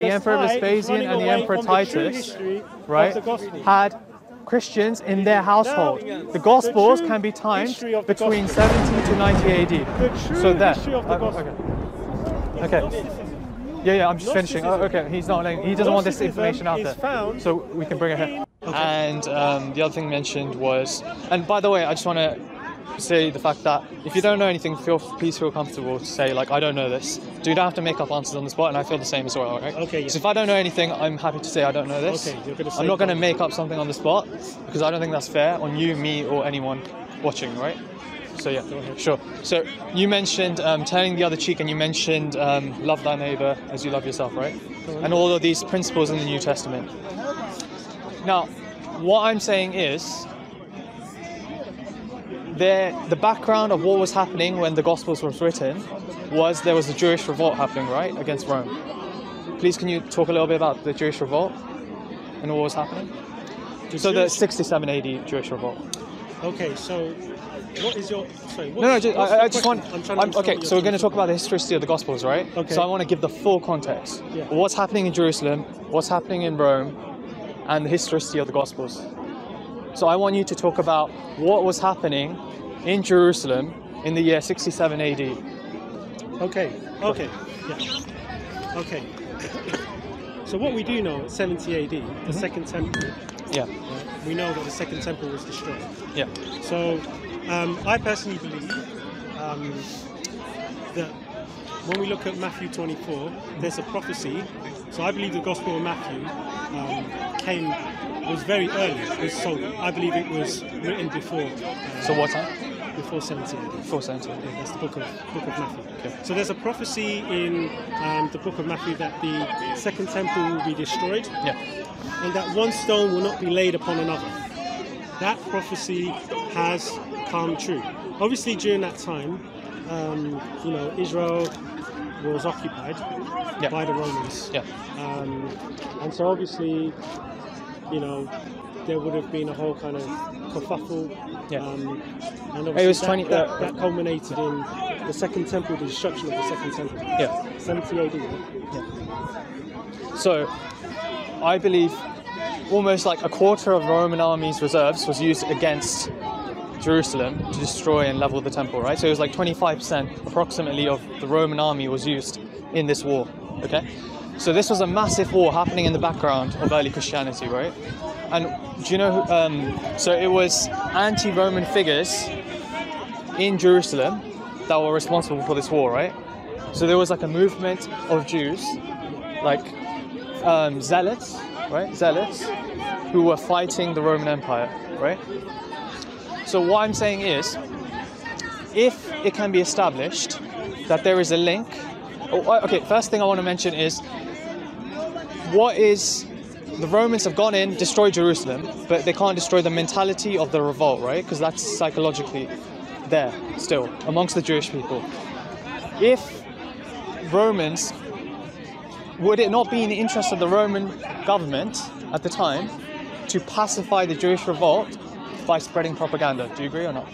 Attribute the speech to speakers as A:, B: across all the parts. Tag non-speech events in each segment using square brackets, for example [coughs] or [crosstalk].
A: the Emperor Vespasian and the Emperor
B: from the
A: Titus, right,
B: the
A: had Christians in their household. The Gospels
B: the
A: can be timed
B: history of the
A: between
B: gospel.
A: 70 to 90 AD.
B: The true
A: so there.
B: of the
A: Uh, okay. Okay. Yeah, yeah, I'm just finishing. Oh, okay, he's not letting, he doesn't want this information out there. So we can bring it here. And um, the other thing mentioned was, and by the way, I just want to say the fact that if you don't know anything, feel please feel comfortable to say like I don't know this. You don't have to make up answers on the spot, and I feel the same as well. Right?
B: Okay, yeah.
A: So if I don't know anything, I'm happy to say I don't know this.
B: Okay, you're gonna
A: I'm not going to make up something on the spot because I don't think that's fair on you, me, or anyone watching. Right? So yeah, sure. So you mentioned um, turning the other cheek, and you mentioned um, love thy neighbor as you love yourself, right? And all of these principles in the New Testament. Now, what I'm saying is, there, the background of what was happening when the Gospels was written was there was a Jewish revolt happening, right, against Rome. Please, can you talk a little bit about the Jewish revolt and what was happening? so the
B: Jewish-
A: 67 AD Jewish revolt.
B: Okay, so what is your sorry? What,
A: No, no, just, I, I just want.
B: I'm
A: I'm, okay, so we're going to talk about the historicity of the Gospels, right?
B: Okay.
A: So I want to give the full context.
B: Yeah.
A: What's happening in Jerusalem, what's happening in Rome, and the historicity of the Gospels. So I want you to talk about what was happening in Jerusalem in the year 67 AD.
B: Okay, okay, yeah. Okay. So what we do know at 70 AD,
A: Mm-hmm.
B: the Second Temple,
A: Yeah,
B: we know that the Second Temple was destroyed.
A: yeah,
B: So um, I personally believe um, that when we look at Matthew 24, there's a prophecy. So I believe the Gospel of Matthew um, came was very early. It was- So I believe it was written before uh,
A: So what time?
B: before 70 AD.
A: 470.
B: Yeah, that's the book of book of Matthew.
A: Okay.
B: So there's a prophecy in um, the book of Matthew that the second temple will be destroyed,
A: Yeah,
B: and that one stone will not be laid upon another. That prophecy has come true. Obviously, during that time, um, you know, Israel was occupied
A: Yeah.
B: by the Romans,
A: yeah,
B: um, and so obviously, you know, there would have been a whole kind of kerfuffle.
A: Yeah.
B: Um, and obviously
A: was
B: that,
A: 20
B: that,
A: uh,
B: that culminated in the Second Temple, the destruction of the Second Temple.
A: yeah.
B: 70 AD. Yeah.
A: So, I believe almost like a quarter of the Roman army's reserves was used against Jerusalem to destroy and level the temple, right? So it was like 25% approximately of the Roman army was used in this war, okay? So this was a massive war happening in the background of early Christianity, right? And do you know, um, so it was anti Roman figures in Jerusalem that were responsible for this war, right? So there was like a movement of Jews, like um, zealots, right? Zealots who were fighting the Roman Empire, right? So what I'm saying is, if it can be established that there is a link, oh, okay. First thing I want to mention is what is the Romans have gone in, destroyed Jerusalem, but they can't destroy the mentality of the revolt, right? Because that's psychologically there still amongst the Jewish people. If Romans would it not be in the interest of the Roman government at the time to pacify the Jewish revolt by spreading propaganda? Do you agree or not?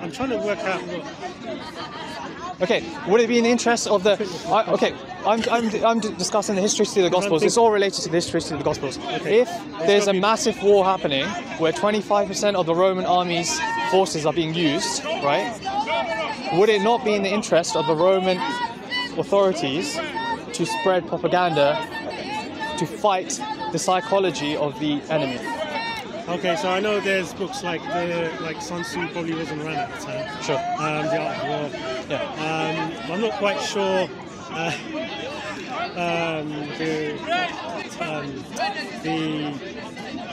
B: I'm trying to work out what.
A: Okay, would it be in the interest of the? I, okay, I'm, I'm, I'm discussing the history of the Gospels. It's all related to the history of the Gospels.
B: Okay.
A: If there's a massive war happening where 25% of the Roman army's forces are being used, right? Would it not be in the interest of the Roman authorities to spread propaganda to fight the psychology of the enemy?
B: Okay, so I know there's books like the like Sun Tzu probably wasn't around at the time.
A: Sure.
B: Um, the Art of War.
A: Yeah.
B: Um, I'm not quite sure. Uh, um, the um, the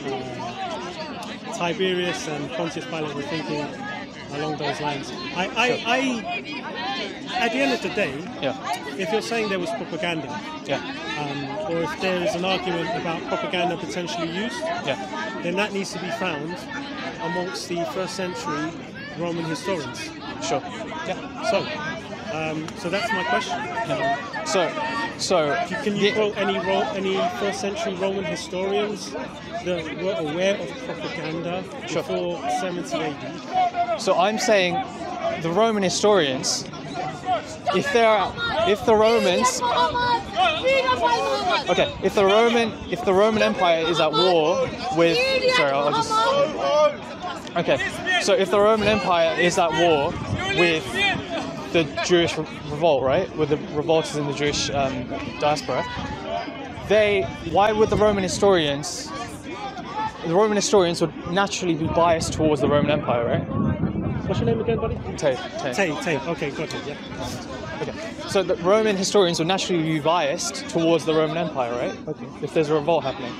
B: uh, Tiberius and Pontius Pilate were thinking along those lines. I, I, I, at the end of the day,
A: Yeah.
B: if you're saying there was propaganda,
A: Yeah.
B: um, or if there is an argument about propaganda potentially used,
A: Yeah.
B: then that needs to be found amongst the first century Roman historians.
A: Sure. Yeah.
B: So, um, so that's my question.
A: yeah. So, so
B: Can you quote any ro- any first century Roman historians that were aware of propaganda
A: Sure.
B: before 70 AD?
A: So I'm saying the Roman historians if there are, if the Romans Okay, if the Roman if the Roman Empire is at war with sorry, I'll just Okay, so if the Roman Empire is at war with the Jewish revolt, right, with the revolters in the Jewish um, diaspora, they why would the Roman historians the Roman historians would naturally be biased towards the Roman Empire, right?
B: What's your name again, buddy?
A: Tay, Tay.
B: Tay. Tay. Okay, got it. Yeah.
A: Okay. So the Roman historians would naturally be biased towards the Roman Empire, right?
B: Okay.
A: If there's a revolt happening.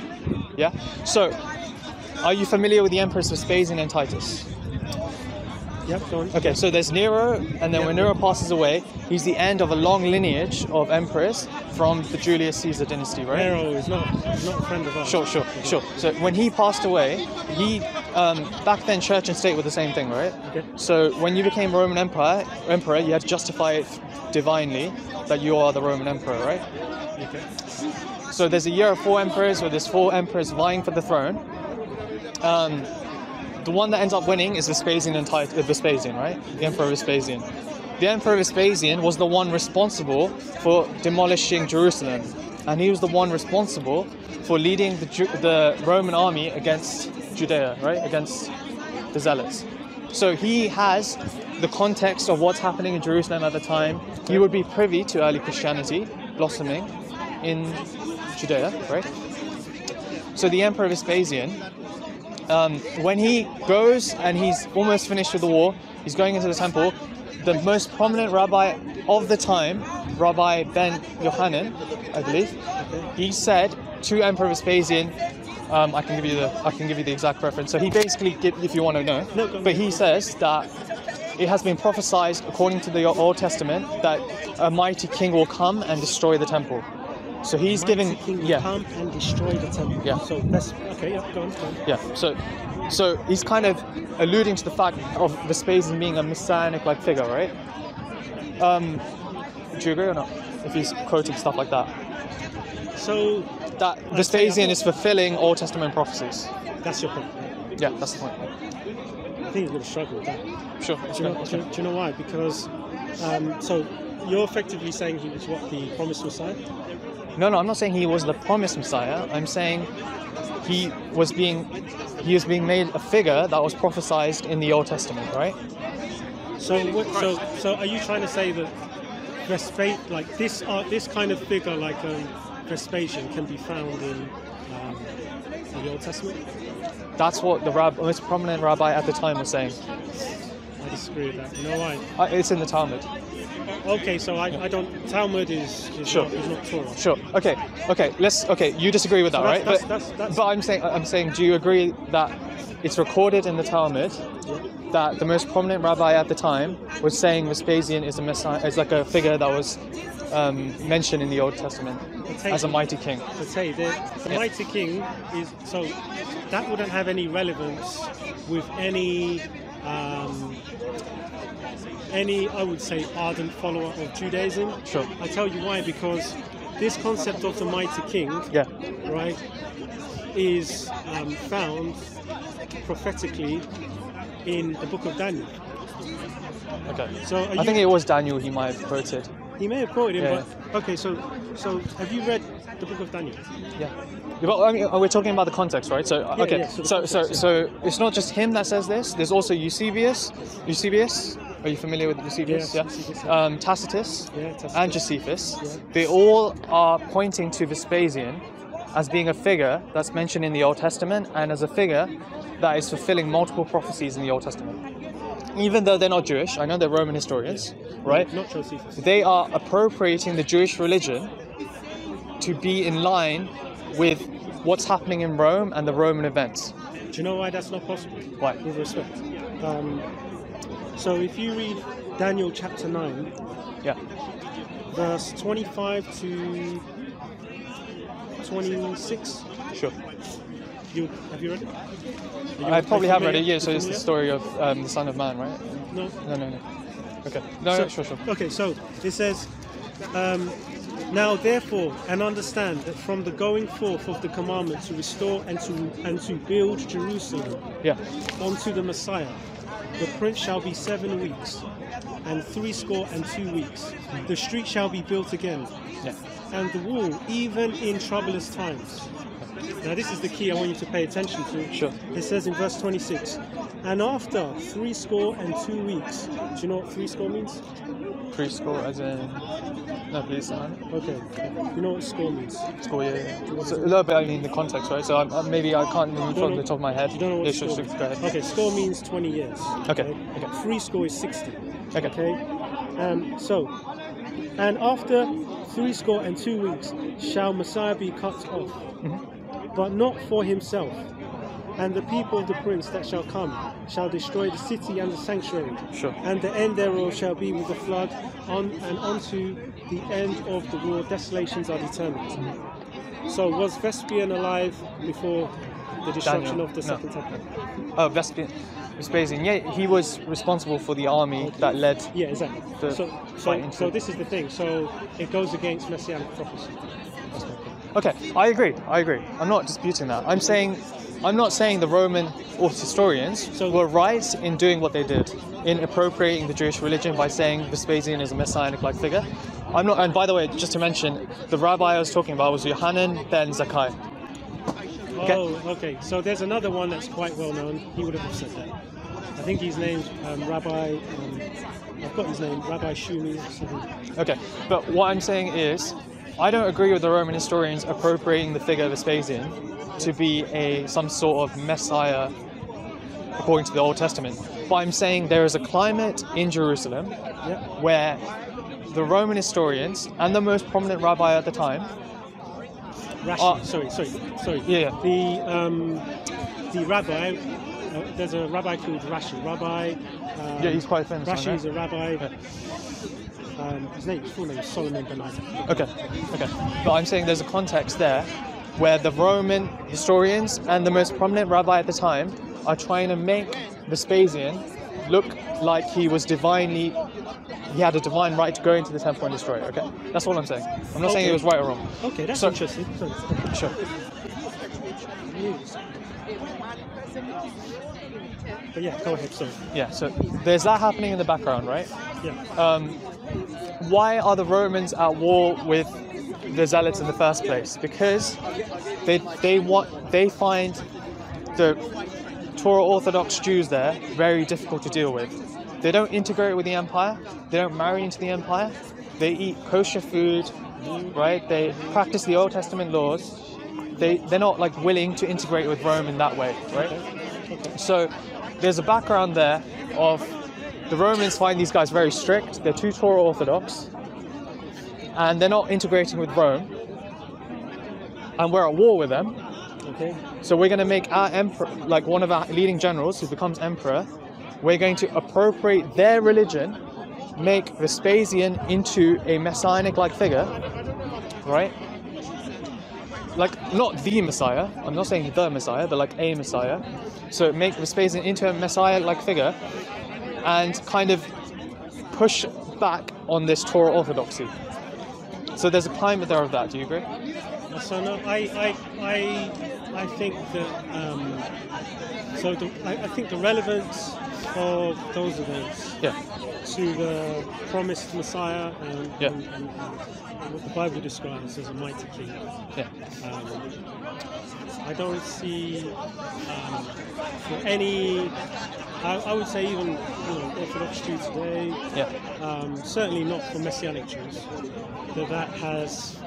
A: Yeah? So, are you familiar with the emperors Vespasian and Titus?
B: Go on.
A: Okay, so there's Nero, and then
B: Yeah.
A: when Nero passes away, he's the end of a long lineage of emperors from the Julius Caesar dynasty, right?
B: Nero is not not a friend of ours.
A: Sure, sure, sure. So when he passed away, he um, back then church and state were the same thing, right?
B: Okay.
A: So when you became Roman Empire, emperor, you had to justify it divinely that you are the Roman emperor, right?
B: Okay.
A: So there's a year of four emperors, where there's four emperors vying for the throne. Um, the one that ends up winning is Vespasian and uh, Vespasian, right? The Emperor Vespasian. The Emperor Vespasian was the one responsible for demolishing Jerusalem, and he was the one responsible for leading the, Ju- the Roman army against Judea, right? Against the Zealots. So he has the context of what's happening in Jerusalem at the time. He would be privy to early Christianity blossoming in Judea, right? So the Emperor Vespasian, um, when he goes and he's almost finished with the war, he's going into the temple. The most prominent rabbi of the time, Rabbi Ben Yohanan, I believe, he said to Emperor Vespasian, um, I can give you the I can give you the exact reference. So he basically, if you want to know,
B: No,
A: but he says that it has been prophesied according to the Old Testament that a mighty king will come and destroy the temple. So he's giving, yeah,
B: come and destroy the temple.
A: Yeah.
B: So that's okay. Yeah. Go on. Go on.
A: yeah. So, so he's kind of alluding to the fact of Vespasian being a messianic-like figure, right? Um, do you agree or not? If he's quoting stuff like that,
B: So
A: that Vespasian is fulfilling Old Testament prophecies.
B: that's your point.
A: Yeah, that's the point.
B: I think he's going to struggle with that.
A: Sure.
B: Do you know, do do you know why? Because um, so you're effectively saying he was what the promised Messiah.
A: No, no, I'm not saying he was the promised Messiah. I'm saying he was being he was being made a figure that was prophesied in the Old Testament, right?
B: So what, so so are you trying to say that Vespa- like this uh, this kind of figure like um, Vespasian can be found in um, in the Old Testament?
A: That's what the rab- most prominent rabbi at the time was saying.
B: I disagree with that. You know why?
A: Uh, It's in the Talmud.
B: Okay, so I, I don't. Talmud is is,
A: Sure.
B: not, is not Torah.
A: Sure. Okay. Okay. Let's. Okay. You disagree with that,
B: So
A: right?
B: that's-
A: but,
B: that's- that's-
A: but I'm saying. I'm saying. Do you agree that it's recorded in the Talmud that the most prominent rabbi at the time was saying Vespasian is a messiah, is like a figure that was um, mentioned in the Old Testament as a mighty king.
B: The, the
A: Yeah.
B: mighty king is so that wouldn't have any relevance with any um, any I would say ardent follower of Judaism.
A: Sure.
B: I tell you why because this concept of the mighty king,
A: Yeah.
B: right, is um, found prophetically in the book of Daniel.
A: Okay.
B: So
A: I
B: you,
A: think it was Daniel he might have quoted.
B: he may have quoted him,
A: Yeah.
B: but okay. So so have you read the book of Daniel?
A: Yeah. But I mean, we're talking about the context, right? So
B: Yeah,
A: okay,
B: yeah, so
A: so so so it's not just him that says this. There's also Eusebius. Eusebius. Are you familiar with Eusebius?
B: Yes,
A: yeah. Um, Tacitus.
B: Yeah, Tacitus.
A: And Josephus.
B: Yeah.
A: They all are pointing to Vespasian as being a figure that's mentioned in the Old Testament and as a figure that is fulfilling multiple prophecies in the Old Testament. Even though they're not Jewish, I know they're Roman historians, right?
B: Not Josephus.
A: they are appropriating the Jewish religion to be in line with what's happening in Rome and the Roman events.
B: Do you know why that's not possible?
A: Why?
B: With respect. Um, so if you read Daniel chapter 9,
A: Yeah.
B: verse 25 to 26,
A: Sure.
B: you have you read it? You-
A: I probably have read it. Yeah. So it's the story of um, the Son of Man, right?
B: No.
A: No, no, no. Okay. No,
B: So-
A: no, sure, sure.
B: Okay, so it says, um, now therefore, and understand that from the going forth of the commandment to restore and to and to build Jerusalem
A: Yeah.
B: unto the Messiah, the prince shall be seven weeks. and three score and two weeks. The street shall be built again,
A: Yeah.
B: and the wall, even in troublous times. Now, this is the key I want you to pay attention to.
A: Sure.
B: It says in verse 26, and after three score and two weeks. Do you know what three score means?
A: Preschool as in. No, please. No.
B: Okay. You know what score means?
A: School. Yeah. So a little bit, I mean, the context, right? So I'm, maybe I can't remember from
B: know-
A: the top of my head.
B: You don't know what
A: sure,
B: means? Okay, score means 20 years.
A: Okay, okay.
B: Three score is 60.
A: Okay.
B: Okay. Um, so, and after three score and two weeks shall Messiah be cut off,
A: Mm-hmm.
B: but not for himself. And the people of the prince that shall come shall destroy the city and the sanctuary.
A: Sure.
B: And the end thereof shall be with the flood, on and unto the end of the war desolations are determined. So was Vespian alive before the destruction
A: Daniel,
B: of the
A: no.
B: second temple?
A: Oh, Vespasian. Vespasian. Yeah, he was responsible for the army that led.
B: Yeah, exactly. So, so, so this is the thing. So it goes against messianic prophecy.
A: Okay, I agree. I agree. I'm not disputing that. I'm saying, I'm not saying the Roman or historians were right in doing what they did in appropriating the Jewish religion by saying Vespasian is a messianic-like figure. I'm not. And by the way, just to mention, the rabbi I was talking about was Yohanan ben Zakkai. Okay.
B: Oh, okay. So there's another one that's quite well known. He would have said that. I think his name's um, Rabbi. Um, I've got his name, Rabbi Shumi or something.
A: Okay, but what I'm saying is, I don't agree with the Roman historians appropriating the figure of Vespasian to be a some sort of messiah according to the Old Testament. But I'm saying there is a climate in Jerusalem
B: Yeah.
A: where the Roman historians and the most prominent rabbi at the time,
B: Rashi.
A: Oh.
B: sorry, sorry, sorry.
A: Yeah, yeah.
B: The um, the rabbi. Uh, there's a rabbi called Rashi. Rabbi. Um,
A: yeah, he's quite famous.
B: Rashi is a rabbi. Um, his name, his full name is Solomon Ben Isaac.
A: Okay, okay. But I'm saying there's a context there where the Roman historians and the most prominent rabbi at the time are trying to make Vespasian look like he was divinely, he had a divine right to go into the temple and destroy it, okay? That's all I'm saying. I'm not saying it was right or wrong.
B: Okay, that's
A: So-
B: interesting. Okay.
A: Sure.
B: But yeah, go ahead. Sorry.
A: Yeah, so there's that happening in the background, right?
B: Yeah.
A: um, why are the Romans at war with the Zealots in the first place? Because they they want they find the Torah Orthodox Jews there very difficult to deal with. They don't integrate with the empire. They don't marry into the empire. They eat kosher food, right? They practice the Old Testament laws. They they're not like willing to integrate with Rome in that way, right? So there's a background there of the Romans find these guys very strict. They're too Torah orthodox, and they're not integrating with Rome. And we're at war with them.
B: Okay.
A: So we're going to make our emperor, like one of our leading generals who becomes emperor, we're going to appropriate their religion, make Vespasian into a messianic-like figure, right? Like not the Messiah. I'm not saying the Messiah, but like a Messiah. So make Vespasian into a Messiah-like figure, and kind of push back on this Torah orthodoxy. So there's a climate there of that. Do you agree?
B: So no, I I I, I think that um, so the, I, I think the relevance of those events
A: Yeah.
B: to the promised Messiah and,
A: Yeah.
B: and, and, and what the Bible describes as a mighty king.
A: Yeah.
B: Um, I don't see um, for any. I, I would say even you know, Orthodox Jew today,
A: Yeah.
B: um, certainly not for Messianic Jews, that that has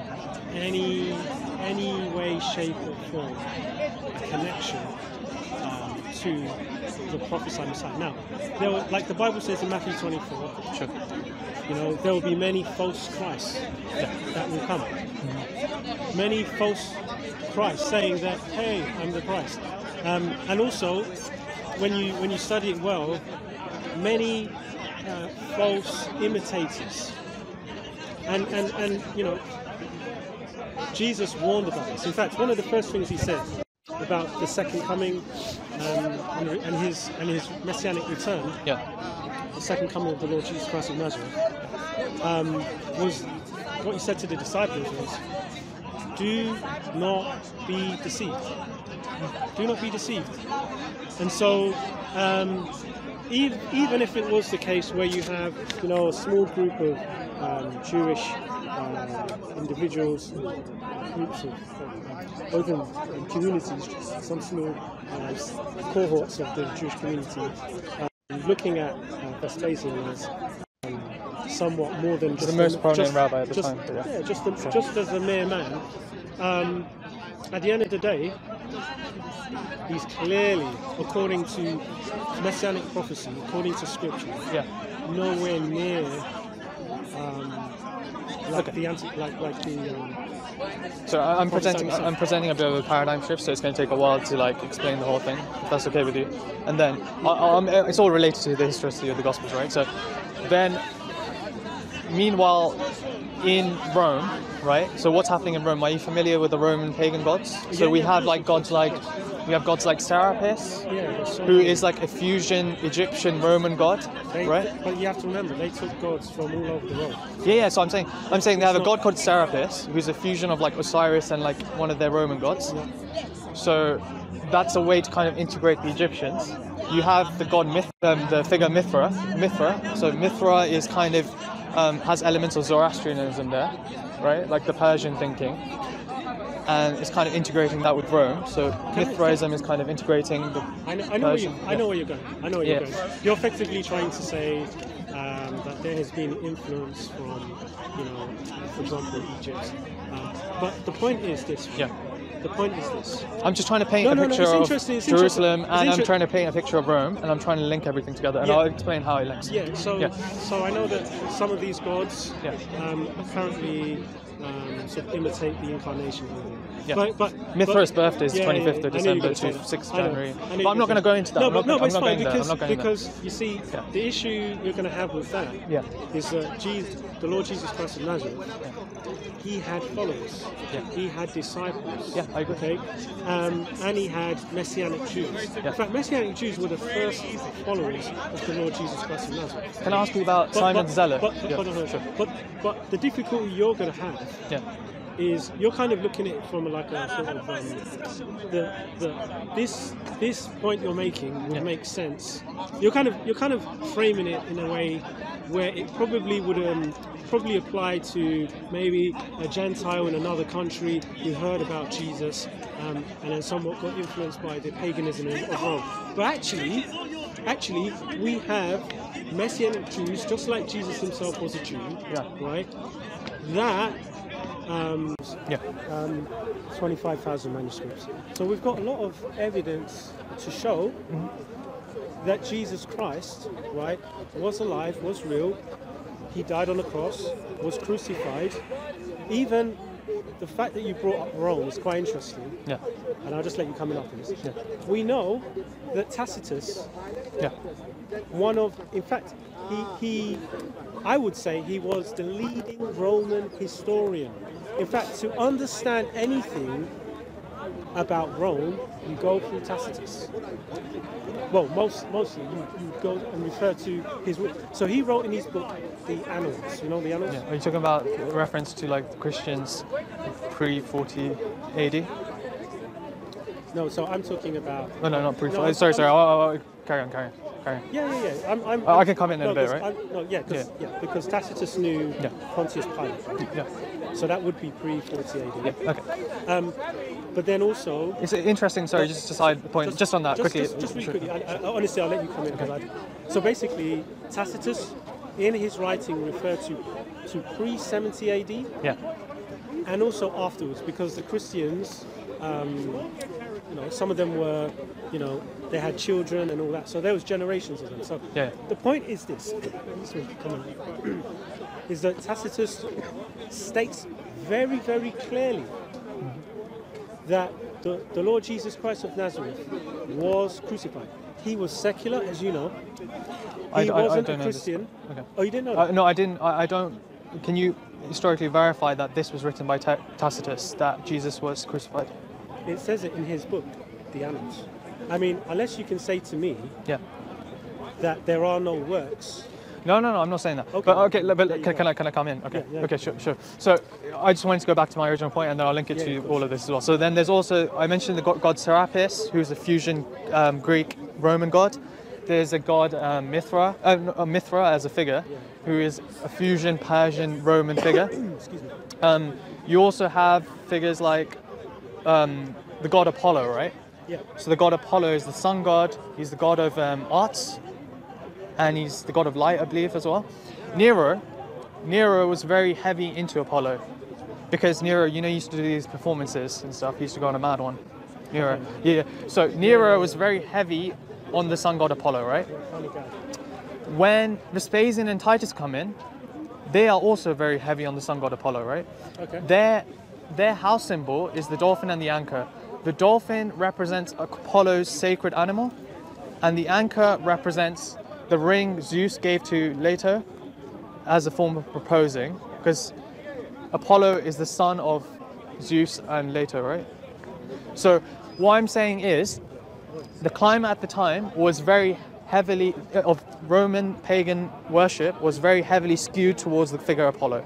B: any any way, shape, or form a connection um, to the prophesied Messiah. Now, there were, like the Bible says in Matthew 24,
A: Sure.
B: you know, there will be many false Christs that will come. Many false Christs saying that, hey, I'm the Christ. Um, and also, when you when you study it well, many uh, false imitators. And, and, and, you know, Jesus warned about this. In fact, one of the first things he said about the second coming um, and, and his and his messianic return
A: Yeah.
B: the second coming of the Lord Jesus Christ of Nazareth, um, was what he said to the disciples was, "Do not be deceived. Do not be deceived." And so, um, even, even if it was the case where you have, you know, a small group of um, Jewish uh, individuals, groups of uh, open um, communities, some small uh, cohorts of the Jewish community, um, looking at uh, Vespasian as um, somewhat more than just
A: The most
B: a-
A: prominent rabbi at the
B: just-
A: time, but yeah.
B: just, a, just as a mere man. Um, at the end of the day, he's clearly, according to messianic prophecy, according to scripture,
A: Yeah.
B: nowhere near um, like
A: Okay.
B: the anti, like like the um,
A: So I'm presenting. I'm presenting a bit of a paradigm shift, so it's going to take a while to like explain the whole thing, if that's okay with you. And then I, I'm, it's all related to the history of the Gospels, right? So then, meanwhile, in Rome, right? So what's happening in Rome? Are you familiar with the Roman pagan gods? So
B: Yeah,
A: we
B: yeah,
A: have like gods like we have gods like Serapis,
B: yeah, so
A: who is like a fusion Egyptian Roman god,
B: They-
A: right?
B: But you have to remember, they took gods from all over the world.
A: Yeah, yeah. So I'm saying, I'm saying they have a god called Serapis, who's a fusion of like Osiris and like one of their Roman gods.
B: Yeah.
A: So that's a way to kind of integrate the Egyptians. You have the god Myth, um, the figure Mithra. Mithra. So Mithra is kind of um, has elements of Zoroastrianism there, right? Like the Persian thinking. And it's kind of integrating that with Rome. So Mithraism is kind of integrating the
B: I know, I know, where, you, I know where you're going. I know where
A: Yeah.
B: you're going. You're effectively trying to say um, that there has been influence from, you know, for example, Egypt. Um, but the point is this.
A: Yeah.
B: The point is this.
A: I'm just trying to paint
B: No,
A: a
B: no, no,
A: picture
B: it's
A: of Jerusalem. And I'm trying to paint a picture of Rome, and I'm trying to link everything together, and
B: Yeah.
A: I'll explain how it links.
B: Yeah. So,
A: Yeah.
B: so I know that some of these gods
A: Yeah.
B: um, currently um, sort of imitate the incarnation.
A: Yeah.
B: But, but
A: Mithra's
B: but-
A: birthday is
B: yeah,
A: 25th
B: yeah,
A: of
B: yeah. I knew you were
A: December to
B: that.
A: 6th January. But I'm not going to go into that.
B: No, but
A: not,
B: no, but it's fine because
A: I'm not going
B: because you see the issue you're going to have with that
A: Yeah.
B: is that Jesus, the Lord Jesus Christ of Nazareth, he had followers,
A: Yeah.
B: he had disciples.
A: Yeah, I agree.
B: Okay, um, and he had Messianic Jews.
A: Yeah.
B: In fact, Messianic Jews were the first followers of the Lord Jesus Christ of Nazareth.
A: Can I ask you about
B: But-
A: Simon
B: but,
A: Zealot?
B: But,
A: yeah,
B: hold
A: sure.
B: but but the difficulty you're going to have
A: Yeah.
B: Is you're kind of looking at it from like a sort of um, the, the this this point you're making would
A: Yeah.
B: make sense. You're kind of you're kind of framing it in a way where it probably would um, probably apply to maybe a Gentile in another country who heard about Jesus um, and then somewhat got influenced by the paganism of Rome. But actually, actually, we have Messianic Jews, just like Jesus himself was a Jew,
A: Yeah.
B: right? That um,
A: Yeah.
B: um, 25,000 manuscripts. So we've got a lot of evidence to show that Jesus Christ, right, was alive, was real. He died on the cross, was crucified. Even the fact that you brought up Rome is quite interesting,
A: Yeah.
B: and I'll just let you come in after this.
A: Yeah.
B: We know that Tacitus,
A: Yeah.
B: one of, in fact, he, he, I would say he was the leading Roman historian. In fact, to understand anything about Rome, you go through Tacitus. Well, most mostly you, you go and refer to his. So he wrote in his book the Annals. You know the Annals.
A: Yeah. Are you talking about reference to like Christians pre 40 AD?
B: No, so I'm talking about.
A: No, no, not pre.
B: No,
A: oh, sorry, sorry. Oh, oh, oh, carry on, carry on, carry on.
B: Yeah, yeah, yeah. I'm, I'm,
A: Oh, I can come in in
B: no,
A: a bit, right?
B: I'm- no, yeah,
A: Yeah.
B: yeah, because Tacitus knew
A: Yeah.
B: Pontius Pilate. right?
A: Yeah.
B: So that would be pre 40 AD.
A: Yeah. Okay.
B: Um, but then also.
A: It's interesting. Sorry, just a side point. Just, on that
B: just,
A: quickly.
B: Just, just really quickly. I, I, honestly, I'll let you comment. I- So basically, Tacitus, in his writing, referred to to pre 70 AD
A: Yeah.
B: and also afterwards, because the Christians, um, you know, some of them were, you know, they had children and all that. So there was generations of them. So
A: Yeah.
B: the point is this: this will come on, [clears throat] is that Tacitus states very, very clearly that the, the Lord Jesus Christ of Nazareth was crucified. He was secular, as you know.
A: I-
B: He
A: I- I
B: wasn't
A: don't
B: a
A: know.
B: Christian.
A: Okay.
B: Oh, you didn't know?
A: Uh,
B: that?
A: no, I didn't. I, I don't. Can you historically verify that this was written by Tacitus that Jesus was crucified?
B: It says it in his book, The Annals. I mean, unless you can say to me
A: Yeah.
B: that there are no works.
A: No, no, no. I'm not saying that.
B: Okay.
A: But okay, but can, can I can I come in? Okay.
B: Yeah, yeah.
A: Okay. Sure. Sure. So I just wanted to go back to my original point, and then I'll link it to all of this as well. So then there's also I mentioned the god, god Serapis, who's a fusion um, Greek Roman god. there's a god uh, Mithra, uh, uh, Mithra as a figure, who is a fusion Persian Roman figure. [coughs]
B: Excuse me.
A: Um, you also have figures like um, the god Apollo, right?
B: Yeah.
A: So the god Apollo is the sun god. He's the god of um, arts, and he's the god of light, I believe, as well. Nero, Nero was very heavy into Apollo, because Nero, you know, used to do these performances and stuff. He used to go on a mad one. Nero, yeah. So Nero was very heavy on the sun god Apollo, right? When Vespasian and Titus come in, they are also very heavy on the sun god Apollo, right?
B: Okay.
A: Their their house symbol is the dolphin and the anchor. The dolphin represents Apollo's sacred animal, and the anchor represents the ring Zeus gave to Leto as a form of proposing, because Apollo is the son of Zeus and Leto, right? So what I'm saying is, the climate at the time was very heavily of Roman pagan worship was very heavily skewed towards the figure Apollo.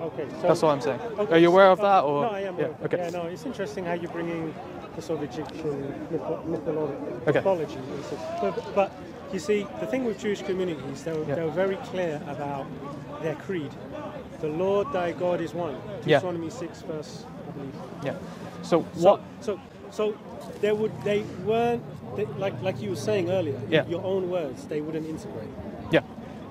B: Okay. So
A: That's what I'm saying.
B: Okay,
A: Are you aware of that, or
B: no? I am.
A: yeah? Okay.
B: Yeah, no, it's interesting how you're bringing the sort of Egyptian mytho- mytholo-
A: Okay.
B: mythology. into- But, but you see, the thing with Jewish communities, they were,
A: Yeah.
B: they were very clear about their creed. The Lord thy God is one.
A: Yeah.
B: Deuteronomy six verse, I believe.
A: Yeah. So
B: So,
A: what?
B: So, so they would, they weren't they, like like you were saying earlier.
A: Yeah.
B: Your own words, they wouldn't integrate.
A: Yeah.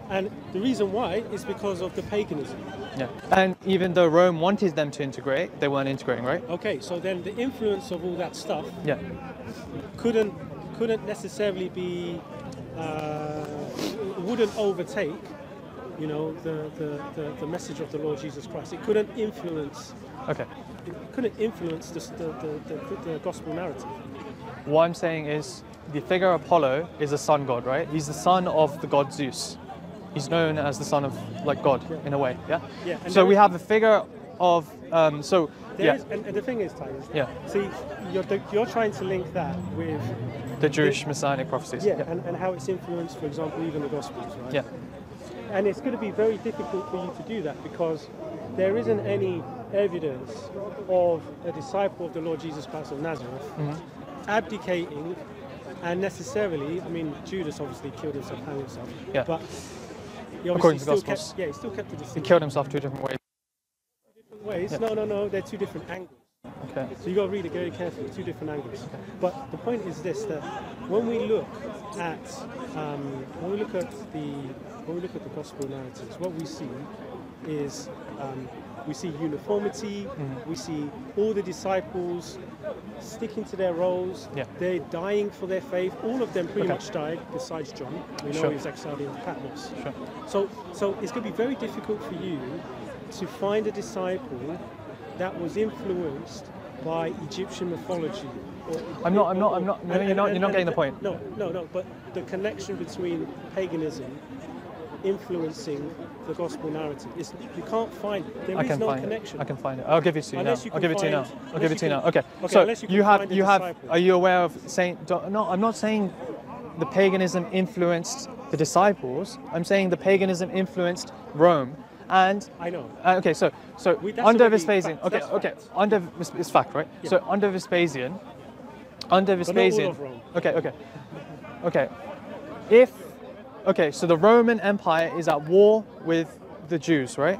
B: And the reason why is because of the paganism.
A: Yeah. And even though Rome wanted them to integrate, they weren't integrating, right?
B: Okay, so then the influence of all that stuff
A: Yeah.
B: couldn't couldn't necessarily be uh, wouldn't overtake you know the, the, the, the message of the Lord Jesus Christ. It couldn't influence
A: Okay.
B: it couldn't influence the, the, the, the, the gospel narrative.
A: What I'm saying is the figure Apollo is a sun god, right? He's the son of the god Zeus. He's known as the son of like God in a way, yeah.
B: Yeah, and
A: So we have a figure of um, so
B: There
A: yeah
B: is- and, and the thing is,
A: Yeah.
B: see, you're, you're trying to link that with
A: the Jewish messianic prophecies.
B: yeah, And, and how it's influenced, for example, even the Gospels, right?
A: yeah.
B: And it's going to be very difficult for you to do that because there isn't any evidence of a disciple of the Lord Jesus Christ of Nazareth
A: Mm-hmm.
B: abdicating and necessarily, I mean, Judas obviously killed himself, hanged himself.
A: Yeah.
B: But
A: According to the Gospels.
B: kept, yeah, he still kept the
A: He killed himself two different ways.
B: Different
A: ways.
B: No, no, no, they're two different angles.
A: Okay.
B: So you got to read it very carefully, two different angles. But the point is this: that when we look at um, when we look at the when we look at the gospel narratives, what we see is um, we see uniformity.
A: Mm-hmm.
B: We see all the disciples sticking to their roles.
A: Yeah.
B: They're dying for their faith. All of them pretty
A: Okay.
B: much died, besides John. We know
A: Sure.
B: he was exiled in Patmos.
A: Sure.
B: So, so it's going to be very difficult for you to find a disciple that was influenced by Egyptian mythology. Or,
A: I'm not- I'm not- I'm not- no,
B: and-
A: you're not- you're not
B: and-
A: getting the point.
B: No, no, no. But the connection between paganism influencing the gospel narrative is you can't find. There
A: I
B: is
A: can
B: no
A: find
B: connection.
A: it. I can find it. I'll give it to you
B: Unless
A: now.
B: you
A: I'll give it to you now. I'll give it to you now. Okay.
B: Okay,
A: so
B: unless you
A: you have you have.
B: disciple.
A: Are you aware of Saint? No, I'm not saying the paganism influenced the disciples. I'm saying the paganism influenced Rome. And
B: I know.
A: uh, okay, so so
B: We-
A: under Vespasian.
B: fact.
A: Okay,
B: That's
A: okay.
B: fact.
A: Under it's fact, right? So under Vespasian, under Vespasian. Okay, okay, okay. If okay, so the Roman Empire is at war with the Jews, right?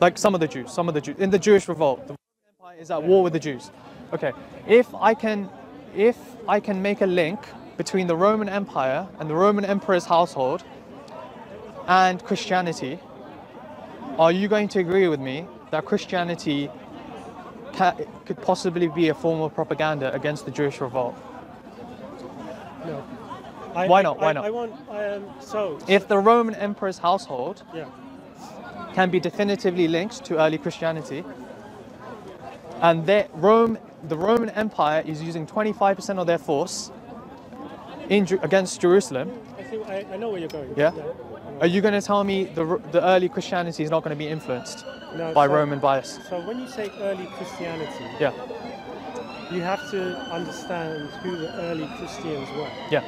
A: Like some of the Jews, some of the Jews in the Jewish revolt. The Roman Empire is at war with the Jews. Okay, if I can, if I can make a link between the Roman Empire and the Roman Emperor's household and Christianity, are you going to agree with me that Christianity could possibly be a form of propaganda against the Jewish revolt?
B: No. I,
A: Why not? Why not?
B: I want. Um, so.
A: If the Roman Emperor's household
B: yeah.
A: can be definitively linked to early Christianity, and that Rome, the Roman Empire is using 25% of their force in, against Jerusalem,
B: I, I, I know where you're going.
A: Yeah? are you going to tell me the, the early Christianity is not going to be influenced
B: No,
A: by
B: so-
A: Roman bias?
B: So when you say early Christianity,
A: Yeah,
B: you have to understand who the early Christians were.
A: yeah.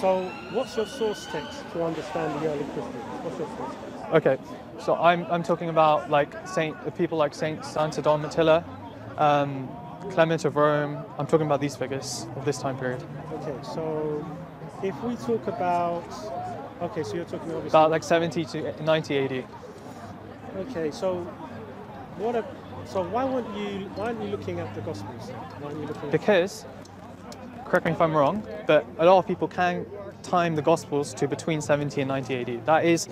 B: So what's your source text to understand the early Christians? What's your source text?
A: Okay, so I'm, I'm talking about like Saint people like Saint Santa Domitilla, um, Clement of Rome. I'm talking about these figures of this time period.
B: Okay, so if we talk about, okay, so you're talking
A: about like 70 to 90 AD.
B: Okay, so what? A, so why weren't you? Why aren't you looking at the Gospels? Why aren't you looking? At,
A: Because, correct me if I'm wrong, but a lot of people can time the Gospels to between 70 and 90 AD. That is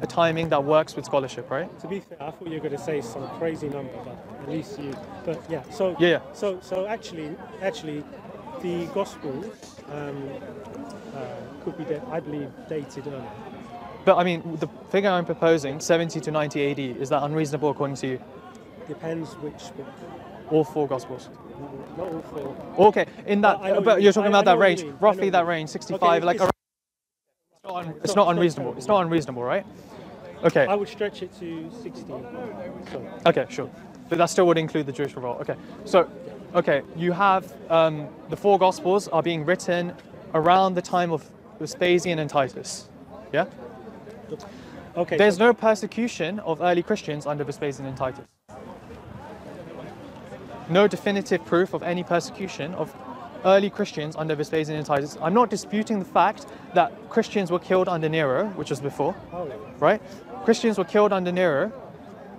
A: a timing that works with scholarship, right?
B: to be fair, I thought you were going to say some crazy number, but at least you. But yeah, so
A: Yeah, yeah.
B: So so actually, actually, the Gospels um, uh, could be, I believe, dated earlier.
A: But I mean, the figure I'm proposing, 70 to 90 AD, is that unreasonable according to you?
B: Depends which book.
A: All four Gospels.
B: Not all four.
A: Okay, in that, but
B: you
A: you're talking
B: I- I
A: about
B: know
A: that range. Roughly that range, 65, like
B: it's-
A: around. It's it's not unreasonable. It's not unreasonable, right? Okay.
B: I would stretch it to 60. So,
A: Okay, sure. But that still would include the Jewish revolt. Okay. So, okay, you have um, the four Gospels are being written around the time of Vespasian and Titus. Yeah?
B: okay.
A: There's no persecution of early Christians under Vespasian and Titus. No definitive proof of any persecution of early Christians under Vespasian and Titus. I'm not disputing the fact that Christians were killed under Nero, which was before, right? Christians were killed under Nero.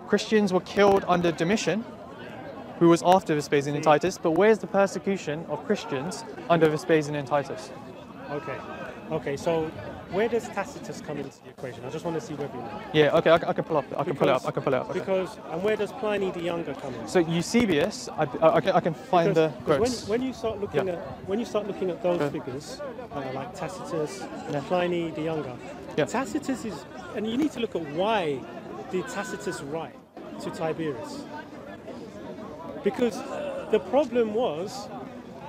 A: Christians were killed under Domitian, who was after Vespasian and Titus. But where's the persecution of Christians under Vespasian and Titus?
B: okay. Okay, so where does Tacitus come into the equation? I just want to see whether you know.
A: Yeah, okay, I, I can pull up. I can pull it up. I can pull it up. Okay.
B: Because, and where does Pliny the Younger come in?
A: So Eusebius, I, I, I can, find
B: Because-
A: the quotes.
B: when, when you start looking
A: Yeah.
B: at when you start looking at those
A: Okay.
B: figures, uh, like Tacitus,
A: Yeah.
B: Pliny the Younger,
A: Yeah.
B: Tacitus is, and you need to look at why did Tacitus write to Tiberius? Because the problem was,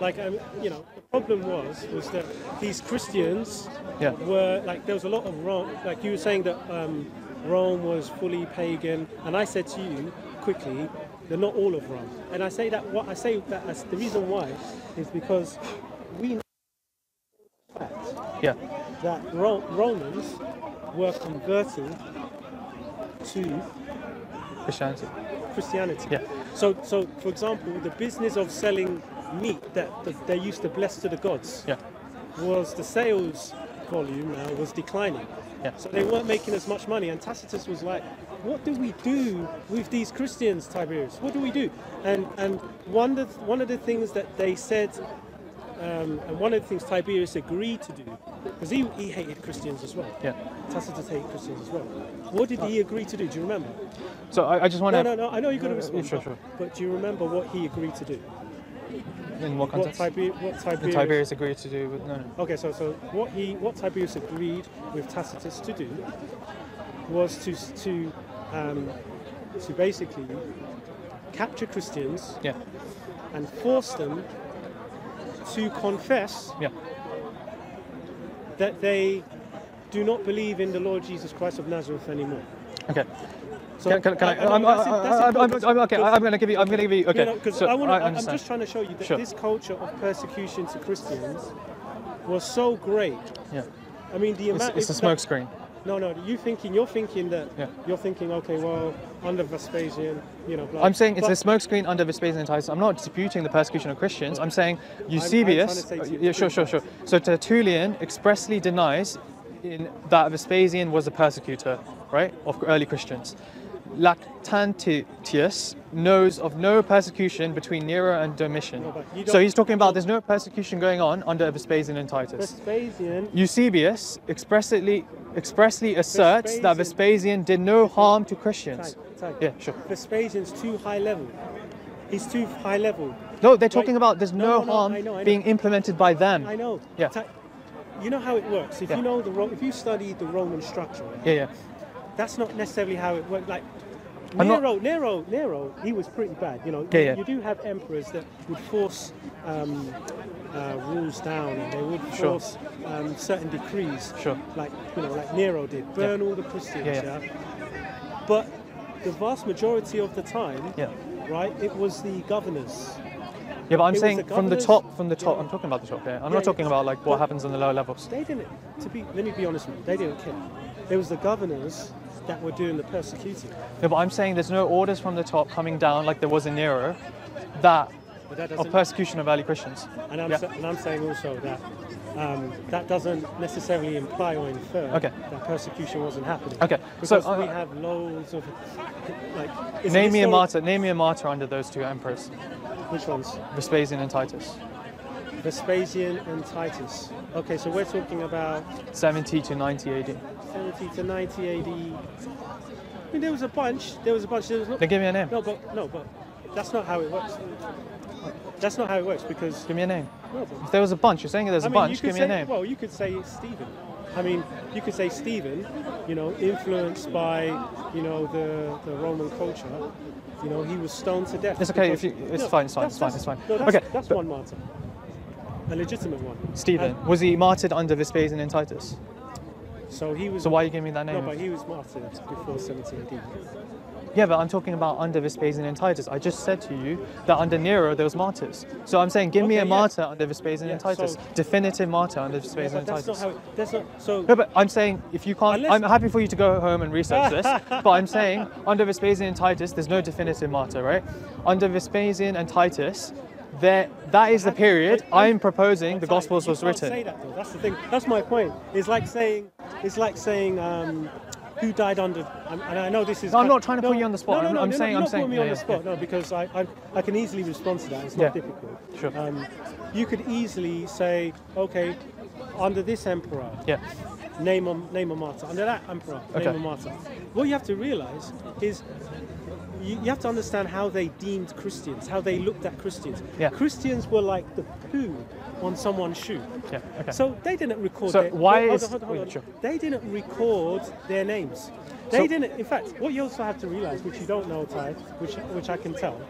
B: like um, you know, problem was was that these Christians
A: Yeah.
B: were like there was a lot of Rome, like you were saying that um, Rome was fully pagan, and I said to you quickly, they're not all of Rome, and I say that what I say that as the reason why is because we know fact
A: Yeah,
B: that Ro- Romans were converting to
A: Christianity.
B: Christianity.
A: Yeah.
B: So, so for example, the business of selling meat that, they used to bless to the gods
A: Yeah,
B: was the sales volume now was declining.
A: Yeah.
B: So they weren't making as much money, and Tacitus was like, "What do we do with these Christians, Tiberius? What do we do?" And and one of the, one of the things that they said, um, and one of the things Tiberius agreed to do, because he, he hated Christians as well.
A: yeah.
B: Tacitus hated Christians as well. What did he agree to do? Do you remember?
A: So I, I just want
B: No,
A: to.
B: no, no. No. I know you're going to respond.
A: sure, sure.
B: but do you remember what he agreed to do?
A: In what
B: What,
A: context?
B: Tiber- what Tiberius?
A: Tiberius agreed to do with no, no.
B: Okay, so so what he what Tiberius agreed with Tacitus to do was to to um, to basically capture Christians
A: Yeah,
B: and force them to confess
A: yeah.
B: that they do not believe in the Lord Jesus Christ of Nazareth anymore.
A: Okay.
B: So
A: Can, can, can I?
B: I- I
A: I'm,
B: that's
A: I'm,
B: that's
A: I'm, I'm, I'm- okay. I'm going to give you. I'm going to give you. Okay.
B: Because
A: so
B: I. I'm just trying to show you that
A: Sure.
B: this culture of persecution to Christians was so great.
A: Yeah.
B: I mean, the
A: It's,
B: amount.
A: it's a smokescreen.
B: No, no. You thinking? You're thinking that.
A: Yeah.
B: You're thinking. Okay, well, under Vespasian, you know. Blah,
A: I'm saying it's
B: but-
A: a smokescreen under Vespasian Titus. I'm not disputing the persecution of Christians. I'm saying Eusebius.
B: to you-
A: yeah, sure, sure, sure. So Tertullian expressly denies in that Vespasian was a persecutor, right, of early Christians. Lactantius knows of no persecution between Nero and Domitian.
B: No,
A: so he's talking about there's no persecution going on under Vespasian and Titus.
B: Vespasian.
A: Eusebius expressly expressly asserts that
B: Vespasian-
A: Vespasian did no harm to Christians.
B: Type, type.
A: Yeah, sure.
B: Vespasian's too high level. He's too high level.
A: No, they're talking about there's
B: No,
A: no,
B: no,
A: harm
B: I know, I know.
A: being implemented by them.
B: I know.
A: Yeah.
B: Ty- You know how it works. If
A: Yeah.
B: you know the Ro- if you study the Roman structure,
A: Yeah, yeah.
B: That's not necessarily how it worked. Like
A: I'm not-
B: Nero, Nero, Nero, he was pretty bad. You know,
A: Yeah,
B: you,
A: yeah.
B: you do have emperors that would force um, uh, rules down, and they would
A: Sure.
B: force um, certain decrees.
A: Sure.
B: Like you know, like Nero did, burn all the Christians.
A: Yeah,
B: Yeah,
A: yeah.
B: But the vast majority of the time,
A: Yeah.
B: right, it was the governors.
A: Yeah, but I'm
B: It
A: saying
B: the
A: from the top, from the top.
B: Yeah.
A: I'm talking about the top here. I'm
B: Yeah,
A: not talking about like what happens in the lower levels.
B: They didn't. To be, let me be honest with you. They didn't care. It was the governors that were doing the persecuting.
A: Yeah, but I'm saying there's no orders from the top coming down like there was in Nero, that
B: that
A: of persecution of early Christians.
B: And I'm,
A: Yeah.
B: sa- and I'm saying also that um, that doesn't necessarily imply or infer
A: Okay.
B: that persecution wasn't happening.
A: Okay, so,
B: Because
A: uh,
B: we have loads of like.
A: Name me a martyr. Name me a martyr under those two emperors,
B: Which ones?
A: Vespasian and Titus.
B: Vespasian and Titus. Okay, so we're talking about
A: 70 to 90 AD.
B: 70 to 90 AD. I mean, there was a bunch. There was a bunch. There was not.
A: Then give me a name.
B: No, but no, but that's not how it works. That's not how it works because.
A: Give me a name.
B: No,
A: If there was a bunch, you're saying there's
B: I
A: a
B: mean,
A: bunch. Give me a name.
B: Well, you could say Stephen. I mean, you could say Stephen. You know, influenced by you know the the Roman culture. You know, he was stoned to death.
A: It's okay if you- it's
B: No,
A: fine, it's fine, it's fine, it's fine.
B: No, that's,
A: Okay,
B: that's
A: but-
B: one martyr. A legitimate one.
A: Stephen.
B: And
A: Was he martyred under Vespasian and Titus?
B: So he was.
A: So why are you giving me that name?
B: No, but he was martyred before 70 AD.
A: Yeah, but I'm talking about under Vespasian and Titus. I just said to you that under Nero there was martyrs. So I'm saying, give me a
B: yeah.
A: martyr under Vespasian and Titus.
B: so-
A: Definitive martyr under Vespasian
B: but
A: and
B: that's not
A: Titus.
B: how. It, that's not. So.
A: No, but I'm saying if you can't,
B: Unless-
A: I'm happy for you to go home and research this. [laughs] but I'm saying under Vespasian and Titus, there's no definitive martyr, right? Under Vespasian and Titus, there that is the period I'm proposing the Gospels was written.
B: That. That's the thing. That's my point. It's like saying. It's like saying. Um, who died under? And I know this is.
A: No, I'm not trying to put you on the spot.
B: No, no,
A: I'm-
B: no,
A: I'm
B: you're
A: saying-
B: Not,
A: I'm
B: you're
A: saying-
B: not putting me
A: yeah,
B: on the spot.
A: yeah.
B: No, because I, I, I can easily respond to that. It's not
A: Yeah.
B: difficult.
A: Sure.
B: Um, you could easily say, okay, under this emperor,
A: Yeah.
B: name a name a martyr. Under that emperor,
A: Okay.
B: name a martyr. What you have to realize is you, you have to understand how they deemed Christians, how they looked at Christians.
A: Yeah.
B: Christians were like the poo on someone's shoe.
A: Yeah. Okay.
B: So they didn't record.
A: So
B: their,
A: why
B: hold
A: is-
B: hold hold
A: wait, sure.
B: They didn't record their names. They
A: So-
B: didn't. In fact, what you also have to realize, which you don't know, Ty, which which I can tell,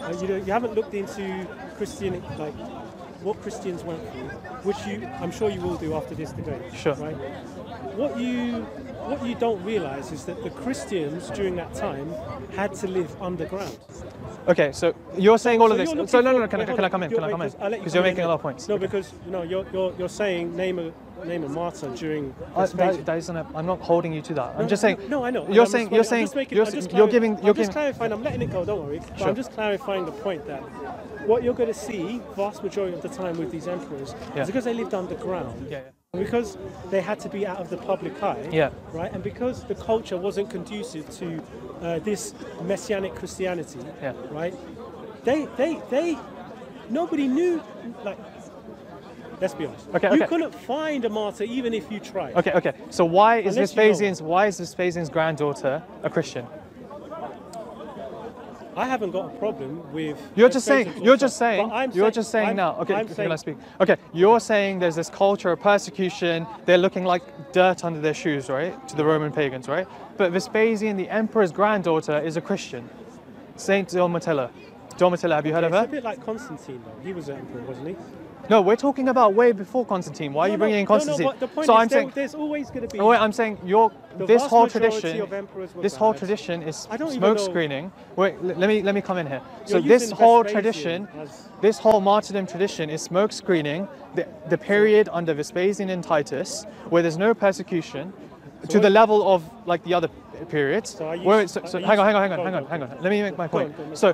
B: uh, you you haven't looked into Christian like what Christians went through, which you I'm sure you will do after this debate.
A: Sure.
B: Right. What you what you don't realize is that the Christians during that time had to live underground.
A: Okay, so you're saying all of this. So no, no, no. Can, I, can I come in? Can I come in?
B: 'cause I'll let
A: Because you're
B: in
A: making a lot of points.
B: No,
A: Okay.
B: because no, you're, you're you're saying name a name a martyr during.
A: uh, that, that isn't a, I'm not holding you to that. I'm just saying.
B: No, I know.
A: You're
B: I'm
A: saying. You're saying.
B: making-
A: You're,
B: just
A: you're giving.
B: I'm
A: You're
B: just clarifying. I'm letting it go. Don't worry. But
A: Sure.
B: I'm just clarifying the point that what you're going to see, vast majority of the time with these emperors,
A: Yeah.
B: is because they lived underground.
A: Yeah,
B: Because they had to be out of the public eye.
A: Yeah.
B: Right. And because the culture wasn't conducive to uh, this messianic Christianity.
A: Yeah.
B: Right. They they they nobody knew like. Let's be honest.
A: Okay, okay.
B: You couldn't find a martyr even if you tried.
A: Okay, okay. So why is
B: Unless you know.
A: Why is Vespasian's granddaughter a Christian?
B: I haven't got a problem with.
A: You're just saying. You're just saying. You're just saying
B: I'm-
A: now. Okay,
B: I'm
A: can
B: saying,
A: I speak? Okay, you're saying there's this culture of persecution. They're looking like dirt under their shoes, right? To the Roman pagans, right? But Vespasian, the emperor's granddaughter, is a Christian. Saint Domitilla. Domitilla, have you heard
B: It's
A: of
B: a bit like Constantine, though. He was an emperor, wasn't he?
A: No, we're talking about way before Constantine. Why are
B: No,
A: you
B: no,
A: bringing in
B: no, no,
A: Constantine?
B: but the point
A: so
B: is
A: I'm
B: there-
A: saying.
B: there's always going to be.
A: Oh, wait, I'm saying your this whole tradition.
B: of emperors were
A: This whole tradition is smoke screening. Wait, l- let me let me come in here. So
B: You're
A: this whole tradition,
B: as-
A: this whole martyrdom tradition is smoke screening the, the period under Vespasian and Titus, where there's no persecution, to
B: what-
A: the level of like the other periods.
B: So are you-
A: wait, so, so
B: are you-
A: hang on, hang on, hang on, hang on, hang on. Let me make my point. So,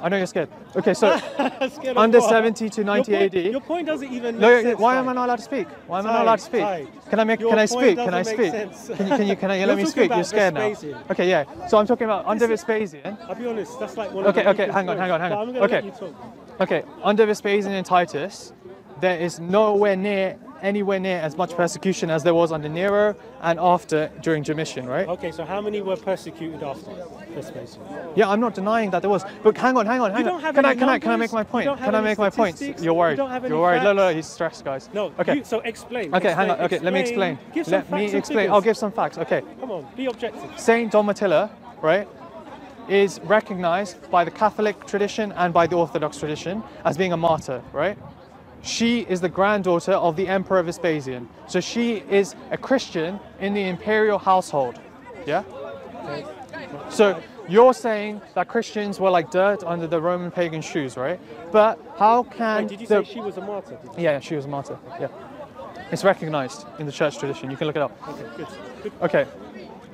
A: I know you're scared. Okay, so [laughs]
B: Scared
A: under
B: what?
A: 70 to 90
B: your point,
A: AD.
B: Your point doesn't even.
A: No,
B: sense,
A: why am I not allowed to speak? Why am I not allowed to speak?
B: Ty,
A: Can I make?
B: your
A: Can I speak? Can I speak? Can you? Can you? Can I? [laughs] Let me speak. You're scared now. Okay, yeah. So I'm talking about under Vespasian.
B: I'll be honest. That's like one
A: Okay, okay, hang on, hang on, hang on.
B: But I'm gonna
A: Okay.
B: let you talk.
A: Okay, under Vespasian and Titus, there is nowhere near, anywhere near as much persecution as there was under Nero and after during Domitian, right?
B: Okay, so how many were persecuted after
A: Yeah, I'm not denying that there was. But hang on, hang on, hang
B: You
A: on. Can I, can I, can I make my point? Can I make my point? You're
B: You
A: worried.
B: don't have any
A: You're worried. No, no,
B: facts?
A: he's stressed, guys.
B: No.
A: Okay.
B: You, so explain.
A: Okay, hang on.
B: explain,
A: Okay, let me explain.
B: Give some
A: Let me explain. I'll give some facts. Okay.
B: Come on, be objective.
A: Saint Domitilla, right, is recognized by the Catholic tradition and by the Orthodox tradition as being a martyr, right? She is the granddaughter of the Emperor Vespasian. So she is a Christian in the imperial household. Yeah?
B: Okay.
A: So you're saying that Christians were like dirt under the Roman pagan shoes, right? But how can
B: Wait, did you
A: the-
B: say she was a martyr? Did you?
A: Yeah, yeah, she was a martyr. Yeah. It's recognized in the church tradition. You can look it up.
B: Okay, good. good.
A: Okay,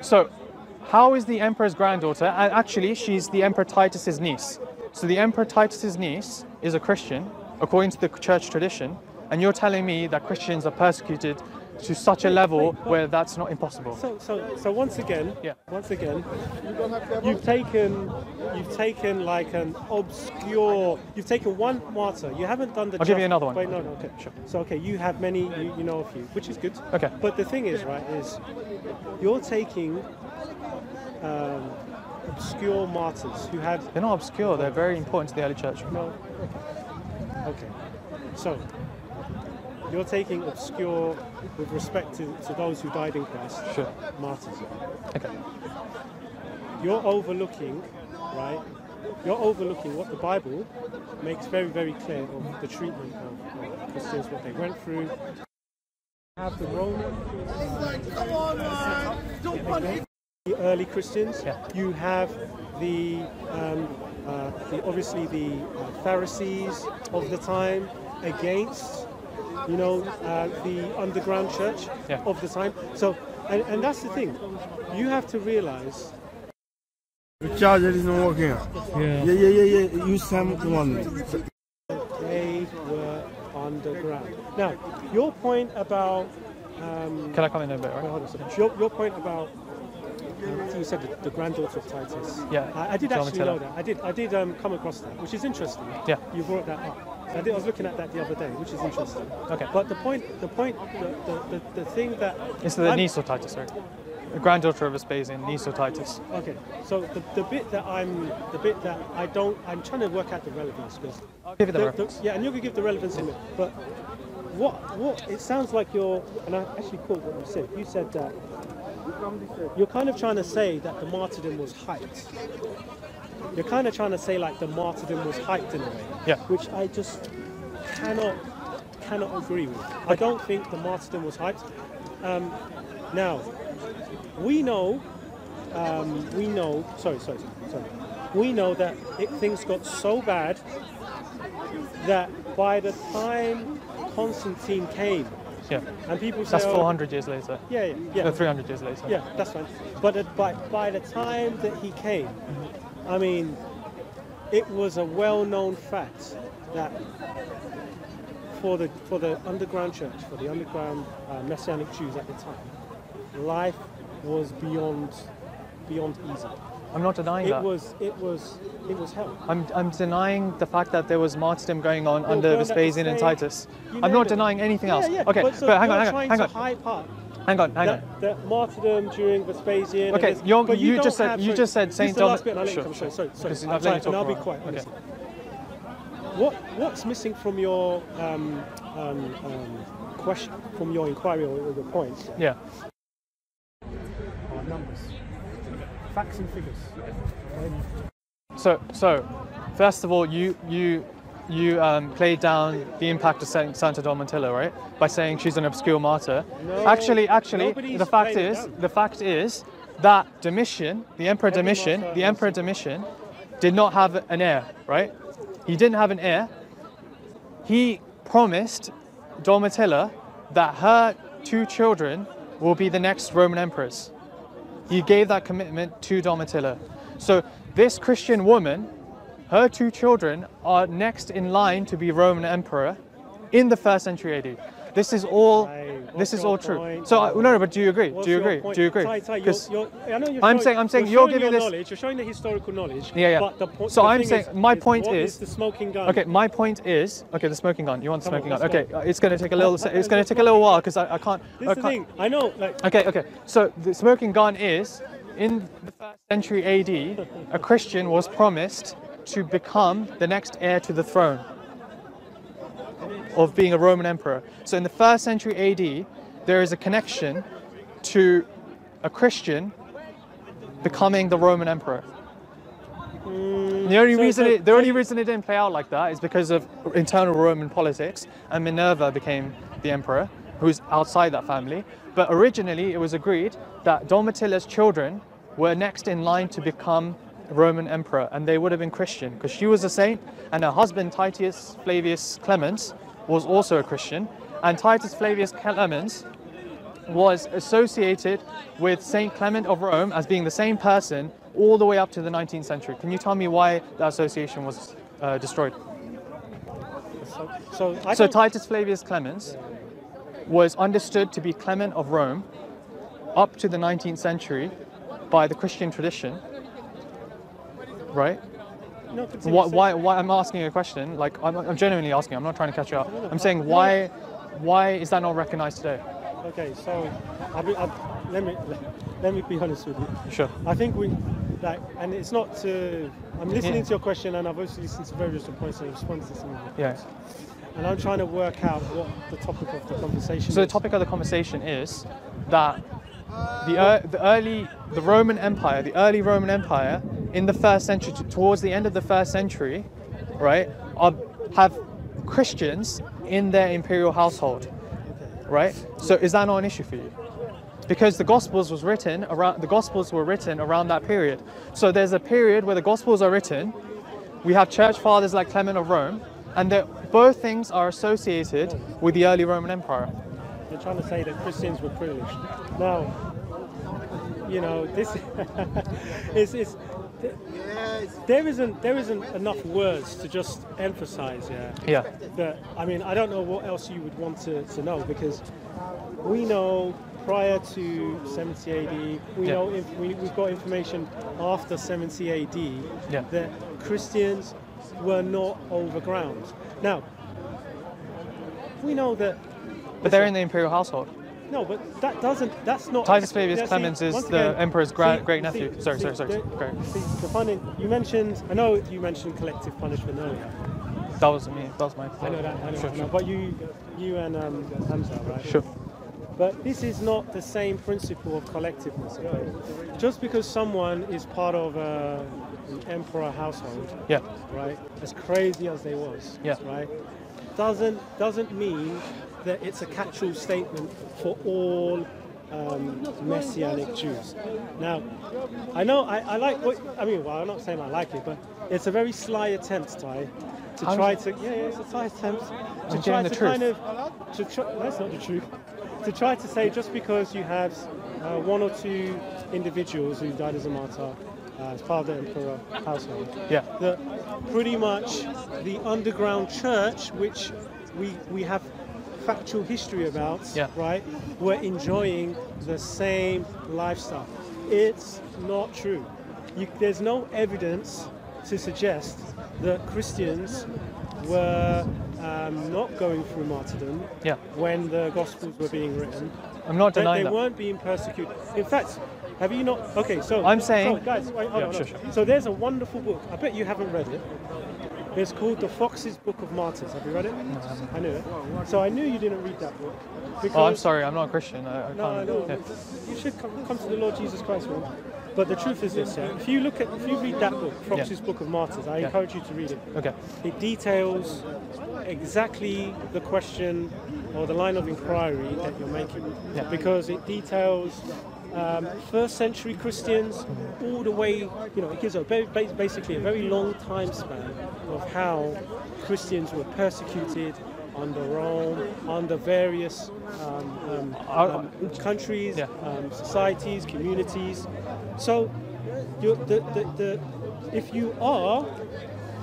A: so how is the emperor's granddaughter? And actually, she's the Emperor Titus's niece. So the Emperor Titus's niece is a Christian, according to the church tradition, And you're telling me that Christians are persecuted to such a level where that's not impossible.
B: So, so, so once again,
A: Yeah.
B: once again, you've taken, you've taken like an obscure, you've taken one martyr. You haven't done the.
A: I'll give you another one.
B: Wait, no, no, okay,
A: Sure.
B: So, okay, you have many, you, you know a few, which is good.
A: Okay.
B: But the thing is, right, is you're taking um, obscure martyrs who had
A: They're not obscure, they're very important to the early church.
B: no. Okay. Okay. So you're taking obscure with respect to, to those who died in Christ,
A: Sure.
B: martyrs.
A: Okay.
B: You're overlooking, right? You're overlooking what the Bible makes very, very clear of the treatment of, of Christians, what they went through. Have the Roman, the early Christians.
A: Yeah.
B: You have the, um, uh, the obviously the uh, Pharisees of the time against, you know, uh, the underground church
A: Yeah.
B: of the time. So, and, and that's the thing. You have to realize
C: The charger isn't working. Yeah, yeah, yeah, yeah. Use Sam one.
B: they were underground. Now, your point about um,
A: Can I come in a bit, right?
B: hold on a second. Your, your point about um, I think you said the, the granddaughter of Titus.
A: Yeah,
B: I, I did actually
A: Domitilla.
B: know that. I did. I did um, come across that, which is interesting.
A: Yeah.
B: You brought that up. I, did, I was looking at that the other day, which is interesting.
A: Okay.
B: But the point, the point, the, the, the, the thing that
A: It's the
B: I'm-
A: niece of Titus, sorry. The granddaughter of Vespasian, Titus.
B: Okay. So the, the bit that I'm, the bit that I don't, I'm trying to work out the relevance because
A: I'll give you the,
B: the,
A: reference.
B: yeah, and you're gonna give the relevance in it. But what what it sounds like you're, and I actually caught what you said. You said that you're kind of trying to say that the martyrdom was hyped. You're kind of trying to say like the martyrdom was hyped in a way.
A: Yeah.
B: Which I just cannot cannot agree with. I don't think the martyrdom was hyped. Um, now we know um, we know. Sorry, sorry, sorry. We know that it, things got so bad that by the time Constantine came,
A: Yeah.
B: and people say,
A: That's
B: oh,
A: 400 years later.
B: Yeah, yeah, yeah.
A: Uh, 300 years later.
B: Yeah, that's fine. But at- by, by the time that he came, I mean, it was a well-known fact that for the for the underground church, for the underground uh, Messianic Jews at the time, life was beyond beyond easy.
A: I'm not denying
B: It
A: that.
B: was it was it was hell.
A: I'm, I'm denying the fact that there was martyrdom going on
B: Well,
A: under
B: going at the
A: Vespasian and Titus. I'm not denying anything else.
B: Yeah.
A: Okay,
B: but, so
A: but hang on, hang on, hang on, hang on, hang on.
B: that, that martyrdom during Vespasian.
A: Okay,
B: this-
A: you're- you just said- you just said Saint
B: is the last
A: Domi-
B: bit, I'll
A: Sure.
B: Sorry, sorry, sorry. I'm
A: I've let
B: sorry,
A: you talk
B: and I'll be quiet.
A: Okay.
B: What what's missing from your um, um, um, question, from your inquiry or your point?
A: Yeah.
B: Numbers, facts and figures.
A: So, so, first of all, you you you um, played down the impact of Santa Domitilla, right? By saying she's an obscure martyr.
B: No,
A: actually, actually, the fact is, the fact is that Domitian, the Emperor
B: Every
A: Domitian, the Emperor Domitian, did not have an heir, right? He didn't have an heir. He promised Domitilla that her two children will be the next Roman emperors. He gave that commitment to Domitilla. So this Christian woman, her two children are next in line to be Roman emperor in the first century AD. This is all. This is all true.
B: point?
A: So I, no, no, but do you agree?
B: What's
A: do you agree?
B: point?
A: Do you agree?
B: Tai, Tai, you're,
A: 'Cause-
B: you're, I know you're
A: I'm
B: showing,
A: saying- I'm saying
B: you're,
A: you're giving
B: your
A: this-
B: knowledge. You're showing the historical knowledge.
A: Yeah, yeah.
B: But the.
A: So
B: the
A: I'm saying-
B: is,
A: my
B: is
A: point
B: what
A: is-
B: the smoking gun.
A: Okay, my point is, okay, the smoking gun. You want the
B: Come on,
A: smoking gun? Okay, uh, it's going to take a little. [laughs] It's going to take a little while because I, I can't.
B: This
A: I
B: is the
A: can't-
B: thing. I know, like,
A: Okay, okay. So the smoking gun is in the first century AD, a Christian was promised to become the next heir to the throne of being a Roman emperor. So in the first century AD, there is a connection to a Christian becoming the Roman emperor. the only
B: so-
A: reason
B: so-
A: it, the only reason it didn't play out like that is because of internal Roman politics, and Minerva became the emperor, who's outside that family. But originally, it was agreed that Domitilla's children were next in line to become Roman emperor, and they would have been Christian because she was a saint, and her husband Titus Flavius Clemens was also a Christian, and Titus Flavius Clemens was associated with Saint Clement of Rome as being the same person all the way up to the 19th century. Can you tell me why that association was uh, destroyed?
B: So, so,
A: So Titus Flavius Clemens was understood to be Clement of Rome up to the 19th century by the Christian tradition, right?
B: no,
A: Why, why, why I'm asking a question, like I'm, I'm genuinely asking, I'm not trying to catch you up. I'm saying why, why is that not recognized today?
B: Okay, so I'll be, I'll, let me let me be honest with you.
A: Sure.
B: I think we like, and it's not to. I'm listening
A: Yeah.
B: to your question, and I've also listened to various points and responses to some of.
A: Yeah.
B: And I'm trying to work out what the topic of the conversation
A: So the topic of the conversation is that the, ear the early, the Roman Empire, the early Roman Empire in the first century, towards the end of the first century, right, are, have Christians in their imperial household, right? So is that not an issue for you? Because the Gospels was written around, the Gospels were written around that period. So there's a period where the Gospels are written. We have church fathers like Clement of Rome, and both things are associated with the early Roman Empire.
B: You're trying to say that Christians were privileged. Now, you know, this [laughs] is, is there isn't there isn't enough words to just emphasize, yeah.
A: Yeah.
B: That I mean, I don't know what else you would want to, to know because we know prior to 70 AD, we
A: Yeah.
B: know if we, we've got information after 70 AD
A: Yeah.
B: that Christians were not overground. Now, we know that.
A: But they're in the imperial household.
B: No, but that doesn't. That's not.
A: Titus Flavius
B: Yeah, see,
A: Clemens is the
B: again,
A: emperor's gra-
B: see-
A: great nephew.
B: see-
A: sorry, sorry, sorry,
B: the-
A: sorry.
B: See, the funny, you mentioned. I know you mentioned collective punishment earlier.
A: That wasn't me. That was my.
B: I know that. I know,
A: Sure,
B: I know.
A: sure.
B: But you, you and um, Hamza, right?
A: Sure.
B: But this is not the same principle of collectiveness. Okay? Just because someone is part of uh, an emperor household,
A: Yeah.
B: right? As crazy as they was,
A: Yeah.
B: right? Doesn't doesn't mean that it's a catch-all statement for all um, messianic Jews. Now, I know I, I like what I mean. Well, I'm not saying I like it, but it's a very sly attempt, Ty, to try to yeah, yeah, it's a sly attempt to
A: I'm
B: try to
A: truth.
B: kind of to try, that's not the truth. To try to say just because you have uh, one or two individuals who died as a martyr uh, as part of the emperor household,
A: Yeah.
B: that pretty much the underground church, which we we have factual history about,
A: Yeah.
B: right, were enjoying the same lifestyle. It's not true. You, there's no evidence to suggest that Christians were um, not going through martyrdom
A: Yeah.
B: when the Gospels were being written.
A: I'm not
B: They,
A: denying
B: they
A: that.
B: weren't being persecuted. In fact, have you not? Okay, so
A: I'm saying-
B: so, guys, wait,
A: Yeah,
B: on,
A: sure, sure.
B: So there's a wonderful book. I bet you haven't read it. It's called The Foxe's Book of Martyrs. Have you read it? I knew it. So I knew you didn't read that book.
A: Oh, I'm sorry. I'm not a Christian. I, I can't.
B: No, I know.
A: yeah.
B: You should come, come to the Lord Jesus Christ, man. But the truth is this: yeah, if you look at, if you read that book, Foxe's Book of Martyrs, I
A: Yeah.
B: encourage you to read it.
A: Okay.
B: It details exactly the question or the line of inquiry that you're making,
A: Yeah.
B: because it details um, first century Christians all the way. You know, it gives a very, basically a very long time span of how Christians were persecuted under Rome, under various um, um,
A: Uh,
B: um, countries,
A: Yeah.
B: um, societies, communities. So, the, the, the, if you are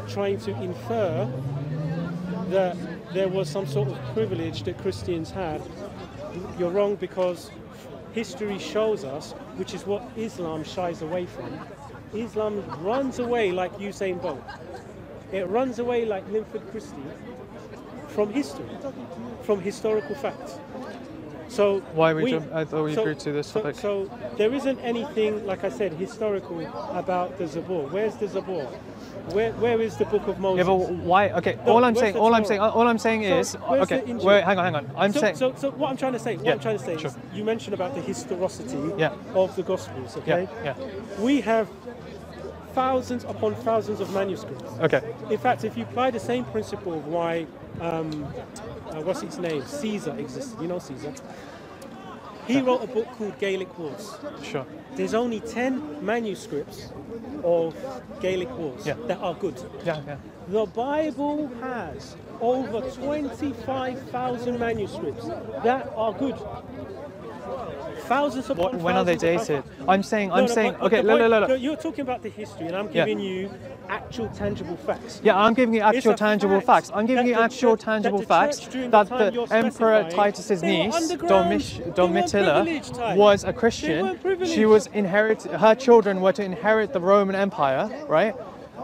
B: trying to infer that there was some sort of privilege that Christians had, you're wrong because history shows us, which is what Islam shies away from. Islam runs away like Usain Bolt. It runs away like Linford Christie from history, from historical facts. So
A: Why we jump- I thought we agreed to this
B: so,
A: topic.
B: So there isn't anything, like I said, historical about the Zabur. Where's the Zabur? Where, where is the Book of Moses?
A: Yeah, but why? Okay.
B: No,
A: all I'm saying. All I'm saying. All I'm saying
B: So,
A: is. Okay. Wait. Hang on. Hang on. I'm
B: so,
A: saying.
B: so, so what I'm trying to say, what
A: Yeah,
B: I'm trying to say
A: sure.
B: is, you mentioned about the historicity
A: Yeah.
B: of the Gospels. Okay,
A: Yeah. yeah.
B: we have thousands upon thousands of manuscripts.
A: Okay.
B: In fact, if you apply the same principle of why, um, uh, what's his name, Caesar existed. You know Caesar. He wrote a book called Gaelic Wars.
A: Sure.
B: There's only 10 manuscripts of Gaelic Wars
A: Yeah.
B: that are good.
A: Yeah. Yeah.
B: The Bible has over 25,000 manuscripts that are good. Thousands of
A: What, when are they dated? I'm saying, I'm
B: no,
A: saying,
B: but-
A: okay,
B: the
A: look, look, look, look.
B: You're talking about the history, and I'm
A: Yeah.
B: giving you actual tangible facts.
A: Yeah, I'm giving you actual tangible
B: fact
A: facts. I'm giving you actual
B: church-
A: tangible
B: the
A: facts that
B: time
A: the Emperor Titus's niece. Domish, Domitilla, was a Christian. She was inherit. Her children were to inherit the Roman Empire, right?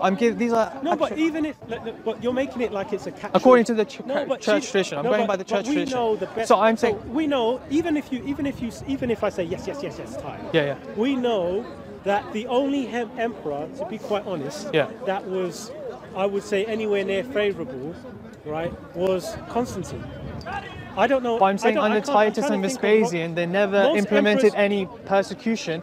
A: I'm giving these are
B: No, but even if, look, but you're making it like it's a catch.
A: According to the ch-
B: no,
A: church tradition. I'm
B: no,
A: going
B: but-
A: by the church
B: we
A: tradition.
B: know the best.
A: So I'm saying-
B: we know even if you even if you even if I say yes yes yes yes Ty.
A: Yeah, yeah.
B: We know that the only emperor, to be quite honest,
A: Yeah.
B: that was, I would say, anywhere near favourable, right, was Constantine. I don't know.
A: But I'm saying under Titus and
B: to think of what-
A: Vespasian, they never implemented any persecution.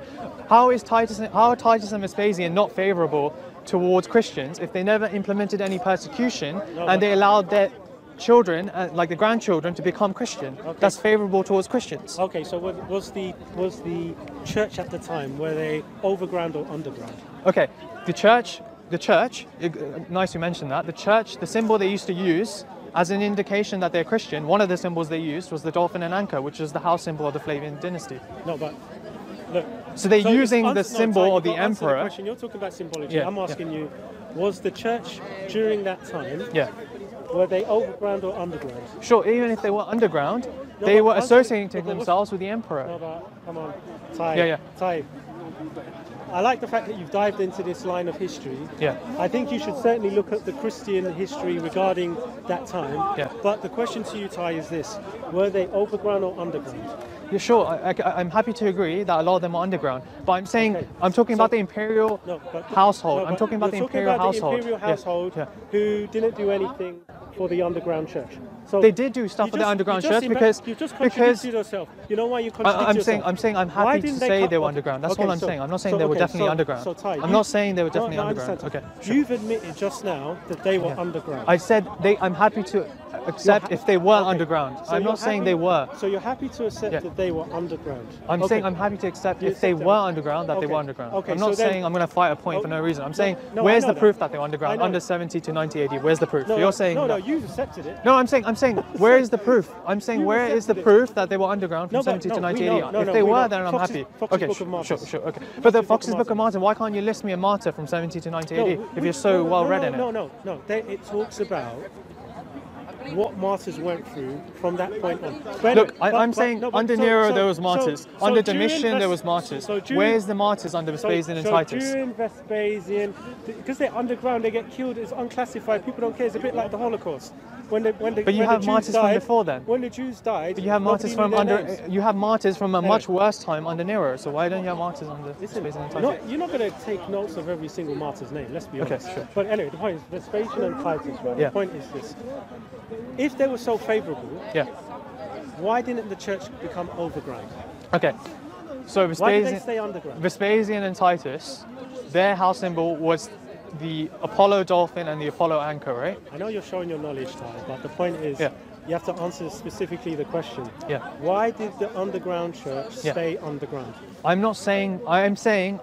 A: How is Titus? How are Titus and Vespasian not favourable towards Christians if they never implemented any persecution and they allowed their children, uh, like the grandchildren, to become Christian? That's favourable towards Christians.
B: Okay, so was, was the was the church at the time were they overground or underground?
A: Okay, the church, the church. uh, Nice you mentioned that. The church, the symbol they used to use. As an indication that they're Christian, one of the symbols they used was the dolphin and anchor, which is the house symbol of the Flavian dynasty.
B: No, but look.
A: So they're
B: So
A: using the symbol of the
B: you've got to answer
A: emperor.
B: question. You're talking about symbology.
A: Yeah,
B: I'm
A: yeah.
B: asking you, was the church during that time
A: Yeah.
B: were they overground or underground?
A: Sure, even if they were underground,
B: No,
A: they were associating themselves with the
B: No,
A: emperor.
B: but come on, Ty.
A: Yeah, yeah.
B: Ty. I like the fact that you've dived into this line of history.
A: Yeah.
B: I think you should certainly look at the Christian history regarding that time.
A: Yeah.
B: But the question to you, Ty, is this: Were they overground or underground?
A: Yeah, sure, I, am happy to agree that a lot of them are underground. But I'm saying,
B: Okay,
A: I'm talking
B: so-
A: about the imperial
B: No, but
A: household.
B: no,
A: I'm talking about the
B: you're
A: imperial
B: about
A: household.
B: The imperial
A: Yeah,
B: household
A: yeah.
B: who didn't do anything for the underground church. So
A: They did do stuff for the underground
B: just
A: church because-
B: you just
A: because-
B: yourself. You know why you
A: I,
B: contradicted
A: I'm
B: yourself?
A: saying, I'm saying, I'm happy to
B: they
A: say they were underground. That's
B: okay,
A: all I'm
B: so-
A: saying. I'm not saying
B: so-
A: they were
B: okay,
A: definitely
B: so-
A: underground.
B: So, Ty,
A: I'm
B: you-
A: not saying they were definitely
B: no, I
A: underground. Okay, sure.
B: You've admitted just now that they were underground.
A: I said they. I'm happy to accept if they were
B: okay.
A: underground. I'm not saying
B: happy-
A: they were.
B: So you're happy to accept
A: Yeah.
B: that they were underground.
A: I'm
B: Okay.
A: saying I'm happy to accept
B: You
A: if they were underground that they were underground.
B: Okay,
A: I'm
B: so
A: not
B: then-
A: saying I'm going to fight a point for
B: Oh,
A: no reason. I'm saying
B: no,
A: where's the
B: that.
A: proof that they were underground? Under 70 to 90 AD. Where's the proof?
B: No,
A: You're saying
B: no, no. You've accepted it.
A: No, I'm saying I'm saying where is the proof? I'm saying
B: You
A: where is the proof that they were underground from
B: No, but
A: 70 to
B: no,
A: 90 AD?
B: no,
A: if they were, then I'm happy. Okay, sure, sure, okay. But the Foxe's Book of.
B: Martyrs,
A: why can't you list me a martyr from 70 to 90 AD if you're so well read in it?
B: No, no, no. It talks about what martyrs went through from that point on. But
A: Look, I, I'm
B: but-
A: saying
B: no,
A: under
B: so-
A: Nero
B: so-
A: there was martyrs.
B: so
A: under Domitian there was martyrs.
B: during-
A: Where's the martyrs under Vespasian and
B: so
A: Titus?
B: during Vespasian, because they're underground, they get killed. It's unclassified. People don't care. It's a bit like the Holocaust. When the when the
A: But you
B: when
A: have
B: Jews
A: martyrs from
B: died,
A: before then.
B: When the Jews died,
A: But you have martyrs from under.
B: names.
A: You have martyrs from a much worse time under Nero. So why don't you have martyrs under
B: Listen,
A: Vespasian and Titus?
B: not, you're not going to take notes of every single martyr's name, let's be honest.
A: Okay, sure.
B: But anyway, the point is Vespasian and Titus, right?
A: Yeah.
B: The point is this. If they were so favourable,
A: Yeah.
B: why didn't the church become overground?
A: Okay. So
B: Why did they
A: Vespasian? Vespasian and Titus, their house symbol was the Apollo dolphin and the Apollo anchor, right?
B: I know you're showing your knowledge, Ty, but the point is
A: Yeah.
B: you have to answer specifically the question.
A: Yeah.
B: Why did the underground church
A: Yeah.
B: stay underground?
A: I'm not saying. I am saying.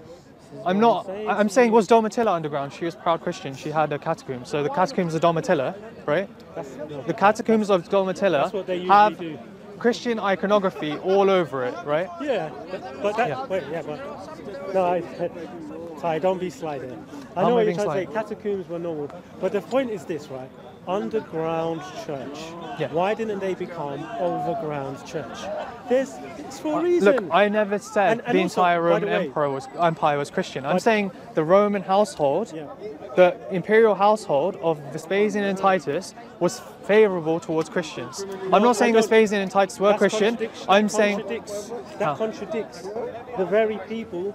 A: I'm not.
B: I'm saying
A: I'm was Domitilla underground? She was proud Christian. She had a catacomb. So the catacombs of Domitilla, right? The catacombs of Domitilla
B: that's what they usually
A: have
B: do.
A: Christian iconography all over it, right?
B: Yeah, but, but that,
A: Yeah.
B: wait, yeah, but no, I, Ty, don't be sliding. I know
A: am
B: what you're trying to say. Catacombs were normal, but the point is this, right? Underground church.
A: Yeah.
B: Why didn't they become overground church? There's it's for a reason.
A: Look, I never said
B: And- and
A: the
B: also,
A: entire
B: by the
A: Roman
B: way-
A: Empire was Empire was Christian. I'm saying the Roman household,
B: Yeah.
A: the imperial household of Vespasian and Titus was favorable towards Christians.
B: No,
A: I'm not saying Vespasian and Titus were Christian. I'm
B: that
A: saying
B: that
A: How?
B: contradicts the very people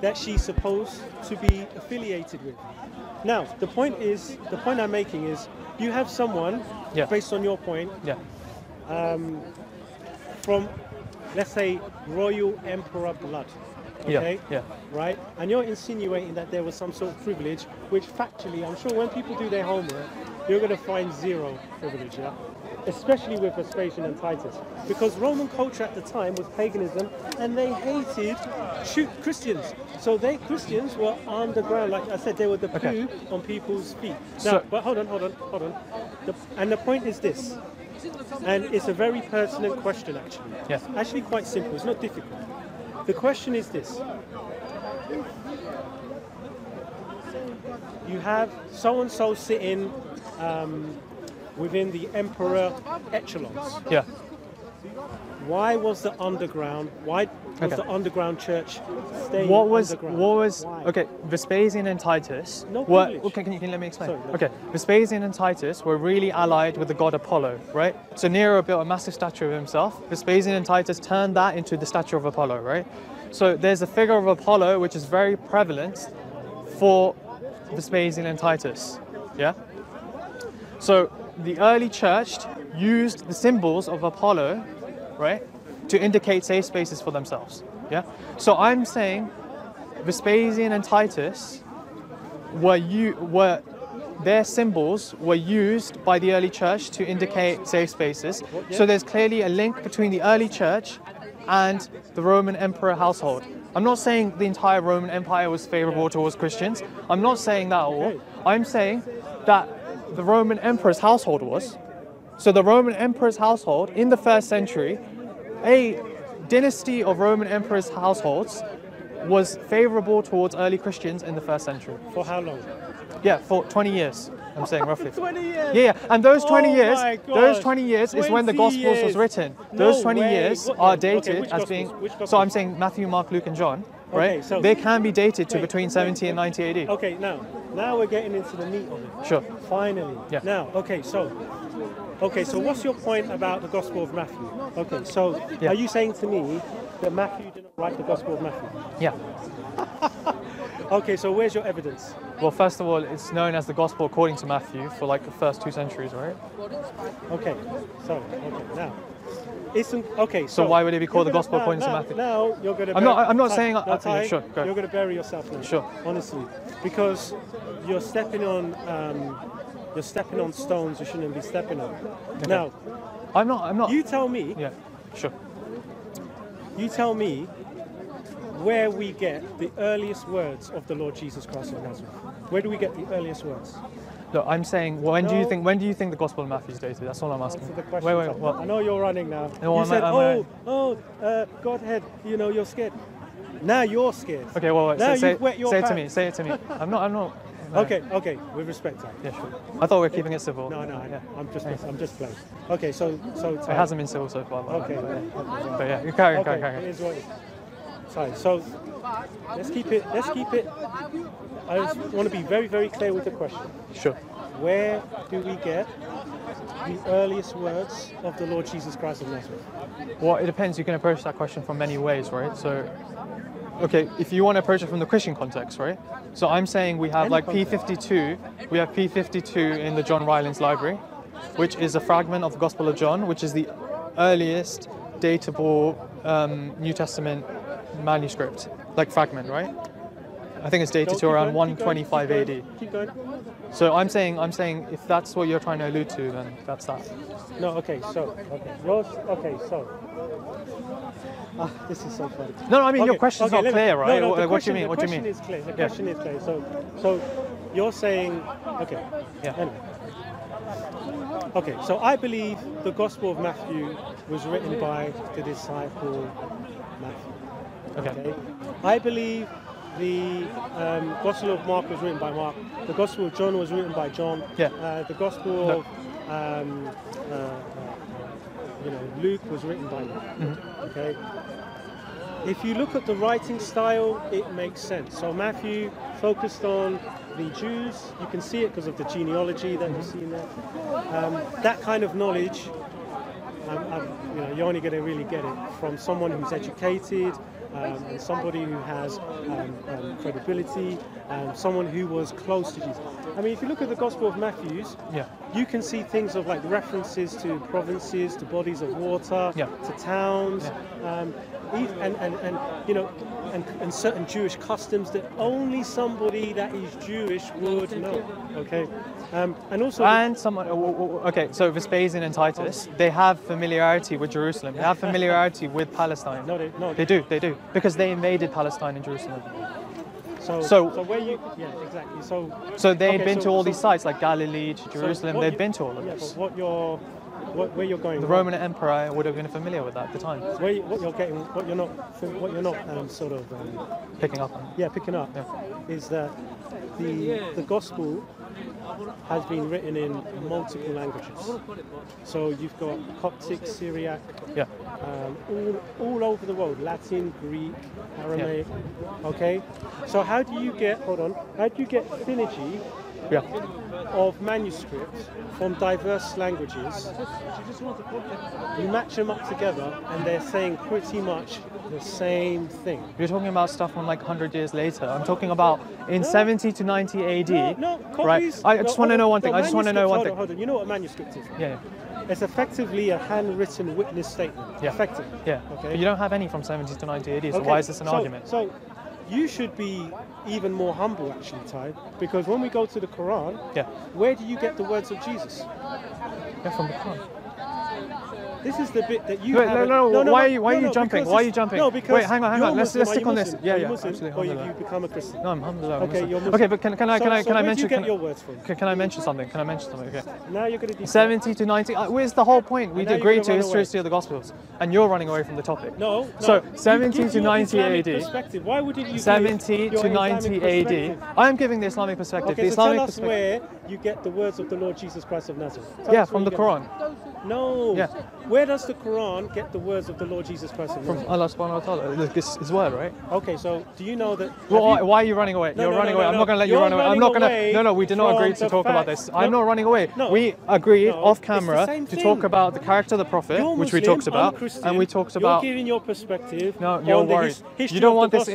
B: that she's supposed to be affiliated with. Now, the point is, the point I'm making is, you have someone,
A: Yeah.
B: based on your point,
A: yeah, um,
B: from, let's say, royal emperor blood.
A: Yeah,
B: Okay?
A: yeah.
B: Right? And you're insinuating that there was some sort of privilege, which factually, I'm sure when people do their homework, you're going to find zero privilege, yeah? Especially with Vespasian and Titus. Because Roman culture at the time was paganism and they hated Christians. So they Christians were underground. Like I said, they were the
A: Okay.
B: poo on people's feet. Now,
A: So-
B: but hold on, hold on, hold on. The, and the point is this, and it's a very pertinent question actually.
A: Yeah.
B: Actually quite simple, it's not difficult. the question is this. You have so and so sitting um, within the emperor echelons.
A: Yeah.
B: Why was the underground? Why was
A: Okay.
B: the underground church staying
A: What was
B: underground?
A: what was
B: Why?
A: okay? Vespasian and Titus
B: No
A: were
B: privilege.
A: okay. Oh, can you, can let me explain?
B: Sorry, no.
A: okay, Vespasian and Titus were really allied with the god Apollo, right? So Nero built a massive statue of himself. Vespasian and Titus turned that into the statue of Apollo, right? So there's a figure of Apollo which is very prevalent for Vespasian and Titus, yeah. So the early church used the symbols of Apollo, right, to indicate safe spaces for themselves. Yeah. So I'm saying Vespasian and Titus were you were their symbols were used by the early church to indicate safe spaces. So there's clearly a link between the early church and the Roman emperor household. I'm not saying the entire Roman Empire was favorable towards Christians. I'm not saying that at all. I'm saying that the Roman emperor's household was. So the Roman emperor's household in the first century, a dynasty of Roman emperors' households was favorable towards early Christians in the first century.
B: For how long?
A: Yeah, for 20 years, I'm saying roughly. [laughs]
B: 20 years.
A: Yeah, yeah, and those 20
B: Oh
A: years, those 20 years is when the Gospels
B: years.
A: was written.
B: No
A: Those 20
B: way.
A: years
B: What-
A: are dated
B: which
A: as being. So I'm saying Matthew, Mark, Luke, and John, right?
B: Okay, so-
A: they can be dated to
B: Okay.
A: between 70 and 90 AD.
B: Okay, now, now we're getting into the meat of it.
A: Sure.
B: Finally.
A: Yeah.
B: Now, okay, so, okay, so what's your point about the Gospel of Matthew? Okay, so
A: Yeah.
B: are you saying to me that Matthew didn't write the Gospel of Matthew?
A: Yeah. [laughs]
B: Okay, so where's your evidence?
A: Well, first of all, it's known as the Gospel according to Matthew for like the first two centuries, right?
B: Okay, so okay now, isn't okay? So,
A: So why would it be called the Gospel
B: now-
A: according to Matthew?
B: Now you're going to.
A: I'm not- I'm not saying- uh,
B: Ty,
A: sure, go.
B: You're going to bury yourself now.
A: Sure.
B: Honestly, because you're stepping on. Um, you're stepping on stones you shouldn't be stepping on. Now,
A: I'm not. I'm not.
B: you tell me.
A: yeah. Sure.
B: You tell me where we get the earliest words of the Lord Jesus Christ of Nazareth. Where do we get the earliest words?
A: Look, I'm saying, when do you think? When do you think the Gospel of Matthew is dated? That's all I'm asking.
B: Answer the question.
A: Wait, wait. What?
B: I know you're running now.
A: No,
B: you
A: I'm-
B: said,
A: I'm-
B: "Oh, oh, uh, Godhead, you know, you're scared." Now you're scared.
A: Okay. Well, wait.
B: Now
A: say,
B: you've wet your
A: say it to me. Say it to me. I'm not. I'm not. no.
B: Okay, okay, with respect.
A: Yeah, sure. I thought we were keeping it civil.
B: No, no,
A: Yeah.
B: I'm just, I'm just playing. Okay, so, so
A: It hasn't been civil so far. But,
B: Okay,
A: But yeah, you carry on,
B: okay,
A: carry on, carry on.
B: is what it is. Sorry, so let's keep it. Let's keep it. I just want to be very, very clear with the question.
A: Sure.
B: Where do we get the earliest words of the Lord Jesus Christ of Nazareth?
A: Well, it depends. You can approach that question from many ways, right? So, okay, if you want to approach it from the Christian context, right? So I'm saying we have
B: Any
A: like
B: context.
A: P52. We have P52 in the John Rylands Library, which is a fragment of the Gospel of John, which is the earliest datable um, New Testament manuscript, like fragment, right? I think it's dated to around
B: going, keep going,
A: 125 AD.
B: Keep going.
A: So I'm saying, I'm saying, if that's what you're trying to allude to, then that's that.
B: No, okay, so, okay, yours, okay, so. Ah, this is so funny.
A: No, no, I mean your
B: Okay,
A: question's
B: okay,
A: not
B: let me-
A: clear, right?
B: No, no,
A: what,
B: the
A: what do you mean? What do you
B: question
A: mean?
B: is clear. The
A: Yeah.
B: question is clear. So, so you're saying, okay.
A: Yeah.
B: Anyway. Okay, so I believe the Gospel of Matthew was written by the disciple Matthew.
A: Okay.
B: I believe the um, Gospel of Mark was written by Mark. The Gospel of John was written by John.
A: Yeah.
B: Uh, the Gospel
A: No.
B: of um, uh, uh, you know Luke was written by Luke.
A: Mm-hmm.
B: Okay. If you look at the writing style, it makes sense. So Matthew focused on the Jews. You can see it because of the genealogy that you see in there. Um, that kind of knowledge um, um, you know, you're only going to really get it from someone who's educated um, and somebody who has um, um, credibility, um, someone who was close to Jesus. I mean, if you look at the Gospel of Matthew's,
A: Yeah.
B: you can see things of like references to provinces, to bodies of water,
A: Yeah.
B: to towns, um, e- and, and, and you know, and, and certain Jewish customs that only somebody that is Jewish would know. Okay, um, and also
A: And someone, uh, w- w- okay, so Vespasian and Titus, they have familiarity with Jerusalem. They have familiarity with Palestine.
B: no, they, no,
A: They do, they do, because they invaded Palestine and Jerusalem.
B: So,
A: So-
B: so where you, yeah, exactly. So,
A: So they'd
B: okay,
A: been
B: so-
A: to all
B: so-
A: these sites like Galilee, to Jerusalem.
B: what
A: They'd
B: you-
A: been to all of
B: yeah,
A: this.
B: but what you're, what, where you're going.
A: The Roman Emperor would have been familiar with that at the time,
B: Where you, what you're getting, what you're not, what you're not um, sort of, um,
A: picking up on.
B: yeah, picking up,
A: Yeah.
B: is that the the gospel has been written in multiple languages. So you've got Coptic, Syriac,
A: Yeah.
B: um, all, all over the world Latin, Greek, Aramaic. Okay? So, how do you get, hold on, how do you get synergy
A: Yeah.
B: of manuscripts from diverse languages? You match them up together and they're saying pretty much the same thing.
A: You're talking about stuff from like 100 years later. I'm talking about in 70 to 90 AD.
B: No, no,
A: right?
B: copies.
A: I just
B: no,
A: want to know one thing. I just want to know one
B: hold
A: thing.
B: On, hold on. You know what a manuscript is?
A: Yeah,
B: It's effectively a handwritten witness statement.
A: Yeah.
B: Effectively.
A: yeah. yeah.
B: Okay.
A: But you don't have any from 70 to 90 AD, so
B: Okay,
A: why is this an
B: so-
A: argument?
B: So you should be even more humble, actually, Ty, because when we go to the Quran,
A: yeah.
B: where do you get the words of Jesus?
A: Yeah, from the Quran.
B: This is the bit that you.
A: Wait, no,
B: haven't-
A: no, no, why are you- why are you
B: no,
A: jumping? Why are you jumping?
B: No, because
A: Wait, hang on, hang on, let's- let's stick on this. Yeah, yeah,
B: Muslim?
A: absolutely,
B: Or you, become a Christian?
A: No, I'm alhamdulillah.
B: Okay, you're Muslim.
A: Okay, but can, can I can I can I
B: where do
A: mention
B: you get
A: can,
B: your words from?
A: can, can I mention something? Can I mention something? Okay.
B: Now you're going to.
A: 70 to 90. Uh, where's the whole point? We agreed
B: gonna
A: history of the Gospels, and you're running away from the topic.
B: No. no.
A: So, 70 to 90
B: Islamic
A: AD.
B: Perspective. Why wouldn't you?
A: 70 to 90
B: Islamic
A: AD. I am giving the Islamic perspective.
B: Okay,
A: the
B: so
A: Islamic
B: tell us
A: perspective.
B: where you get the words of the Lord Jesus Christ of Nazareth.
A: Yeah, from the Quran.
B: No.
A: Yeah.
B: Where does the Quran get the words of the Lord Jesus Christ
A: From? Allah subhanahu wa ta'ala. Look, It's his word, right?
B: Okay, so do you know that?
A: Well, why,
B: you-
A: why are you running away?
B: No,
A: You're
B: no,
A: running
B: no,
A: away. I'm not going to let you run away. I'm not going to. No, no, we did not agree to talk about this. I'm not running away.
B: No.
A: We agreed off camera to talk about the character of the Prophet,
B: You're
A: which we talked about, and we talked about.
B: You're giving your perspective.
A: No, you're worried. You don't want this.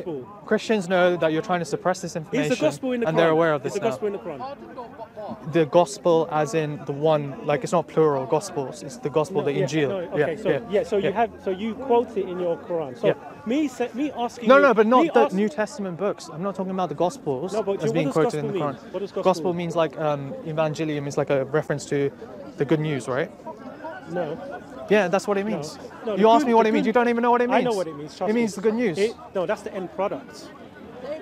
A: Christians know that you're trying to suppress this
B: Is
A: information,
B: the gospel in the Quran?
A: and they're aware of
B: Is
A: this
B: the
A: now.
B: gospel in the Quran?
A: The gospel, as in the one, like it's not plural gospels. It's the gospel, the
B: yeah,
A: Injil.
B: No, okay, so yeah, so you have so you quote it in your Quran. So
A: Yeah.
B: me me asking
A: No,
B: you,
A: no, but not the New Testament books. I'm not talking about the Gospels
B: No, but
A: as being quoted in the
B: gospel
A: Quran.
B: mean? What does gospel mean?
A: means like um, evangelium is like a reference to the good news, right?
B: No.
A: Yeah, that's what it means.
B: No, the
A: you ask
B: good-
A: me what it means.
B: good-
A: You don't even know what it means.
B: I know what it means.
A: It
B: me.
A: means the good news.
B: It, no, that's the end product.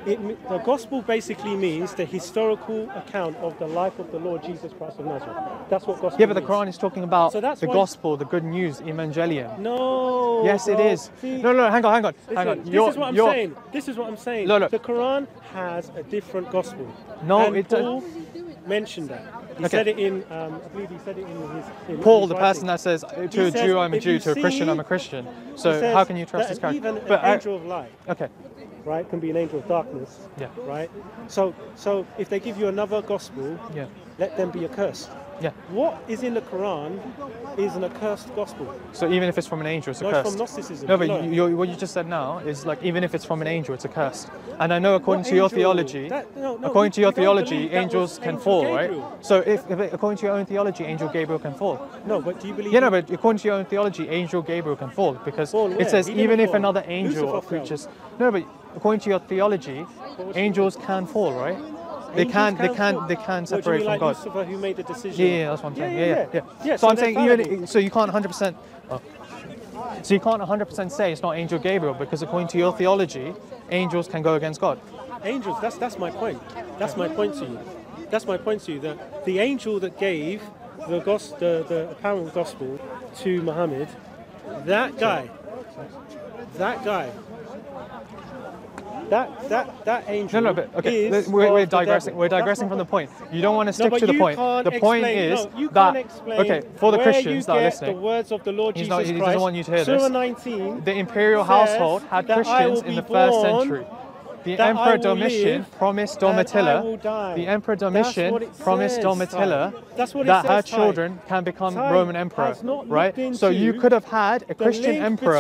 B: It, the gospel basically means the historical account of the life of the Lord Jesus Christ of Nazareth. That's what gospel
A: yeah, but the
B: means.
A: Quran is talking about
B: So that's
A: the gospel, the good news, evangelium.
B: No.
A: yes, it is.
B: See,
A: no, no, hang on, hang on,
B: listen,
A: hang on.
B: this
A: You're-
B: is what I'm saying. This is what I'm saying.
A: No, no.
B: The Quran has a different gospel.
A: No,
B: and
A: it
B: Paul mentioned that. He
A: Okay.
B: said it in, um, I believe he said it in his. In
A: Paul,
B: his
A: the
B: writing.
A: person that says to a
B: says,
A: Jew I'm a Jew, to a Christian I'm a Christian. So how can you trust this character?
B: Even
A: But
B: an
A: I-
B: angel of light,
A: okay,
B: right, can be an angel of darkness.
A: Yeah.
B: Right. So, so if they give you another gospel,
A: yeah,
B: let them be accursed.
A: yeah.
B: What is in the Quran is an accursed gospel.
A: So even if it's from an angel, it's
B: No,
A: a
B: it's from Gnosticism.
A: No, but
B: No.
A: you, what you just said now is like even if it's from an angel, it's accursed. And I know according
B: What
A: to your
B: angel?
A: theology,
B: That- no, no,
A: according to your theology, angels can
B: Angel
A: fall,
B: Gabriel.
A: right? So if, if according to your own theology, angel Gabriel can fall.
B: No, but do you believe?
A: Yeah, no, but according to your own theology, angel Gabriel can fall because
B: Fall
A: it says even if
B: fall.
A: another angel
B: Lucifer
A: or creatures. No, but according to your theology, angels can fall, right? They can, they can, they can
B: What, do you
A: separate from God.
B: Who made the decision?
A: Yeah, yeah, that's what I'm saying. Yeah, yeah, yeah. So, I'm saying even so you can't 100%. Oh. So you can't 100% say it's not angel Gabriel because according to your theology, angels can go against God.
B: angels. That's that's my point. That's my point to you. That's my point to you. That the angel that gave the gos- the, the apparent gospel to Muhammad, that guy, that guy, that that that angel.
A: No, no, but okay, we're, we're digressing. We're digressing from the
B: point.
A: You don't want to stick
B: but
A: to the point. The point
B: explain-
A: is
B: no,
A: that okay for the Christians that are listening.
B: The words of the Lord Jesus
A: not- he doesn't
B: Christ.
A: want you to hear
B: Surah
A: this.
B: 19.
A: The imperial household had Christians in the first century. The Emperor Domitian
B: live,
A: promised Domitilla. The Emperor Domitian promised
B: says,
A: Domitilla
B: Ty. That's what it
A: that her
B: says, Ty.
A: children can become Roman Emperor. Right? So you could have had a Christian emperor,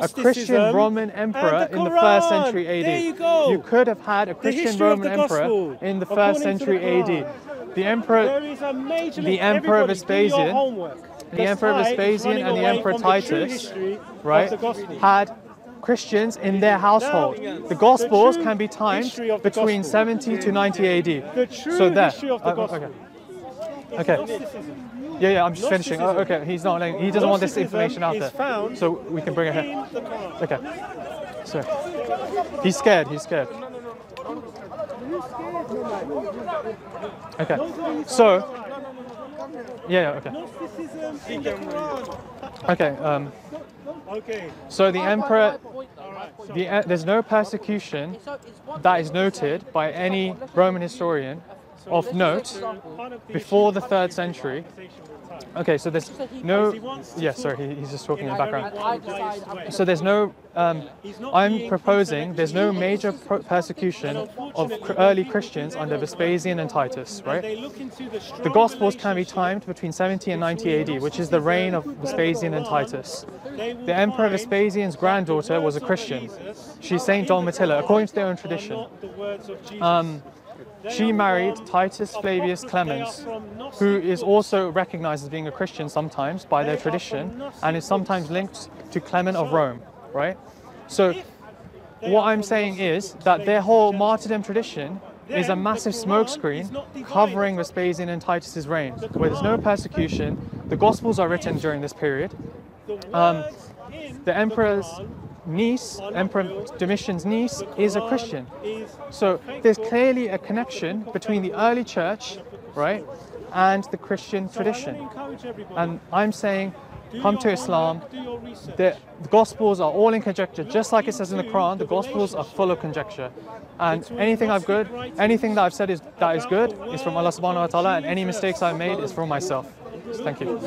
A: a Christian Roman emperor
B: the
A: in the first century AD.
B: There you go.
A: You could have had a Christian Roman emperor in the first
B: to the
A: century AD. The emperor
B: There is a major
A: the. Emperor of
B: Everybody, do your
A: Vespasian-
B: homework.
A: the Emperor of
B: Ty is
A: Vespasian and the Emperor
B: the
A: Titus, right,
B: the
A: had Christians in their household. The Gospels can be timed
B: history of the
A: between
B: gospel.
A: 70 to 90 AD.
B: The true
A: so there.
B: history of the
A: Uh, okay. Okay. Yeah, yeah, I'm just finishing. Oh, okay, he's not. letting- He doesn't want this information out there. So we can bring it here. Okay. So he's scared. He's scared. Okay. So Yeah, yeah, okay. Okay, um,
B: Okay.
A: so the emperor, the, e- there's no persecution that is noted by any Roman historian of note
B: Part of the
A: before the third century.
B: conversation with time.
A: Okay, so there's no.
B: He
A: Yeah, sorry, he's just talking in
B: in
A: the background. So there's no. Um, I'm proposing there's no major persecution of early Christians under Vespasian and Titus, right?
B: they look into the,
A: The Gospels can be timed between 70 and 90 AD, which is the reign of Vespasian and Titus. The Emperor Vespasian's granddaughter was a Christian. She's Saint
B: in the
A: Domitilla, according to their own tradition.
B: not the words of Jesus.
A: Um,
B: They
A: she married Titus Flavius Clemens, who is also recognized as being a Christian sometimes by their tradition and is sometimes linked to Clement of Rome, right? So what I'm saying is that their whole martyrdom tradition is a massive smokescreen covering Vespasian and Titus's reign, where there's no persecution. The Gospels are written during this period.
B: The
A: um, The emperor's niece, Emperor. Domitian's niece, is a Christian. So there's clearly a connection between the early church, right, and the Christian
B: I
A: tradition. And I'm saying, come to Islam. The, the Gospels are all in conjecture, just like it says in the Quran. The Gospels are full of conjecture, and anything I've good, anything that I've said is that is good is from Allah Subhanahu wa Taala, and any mistakes I've made is from myself. Thank you.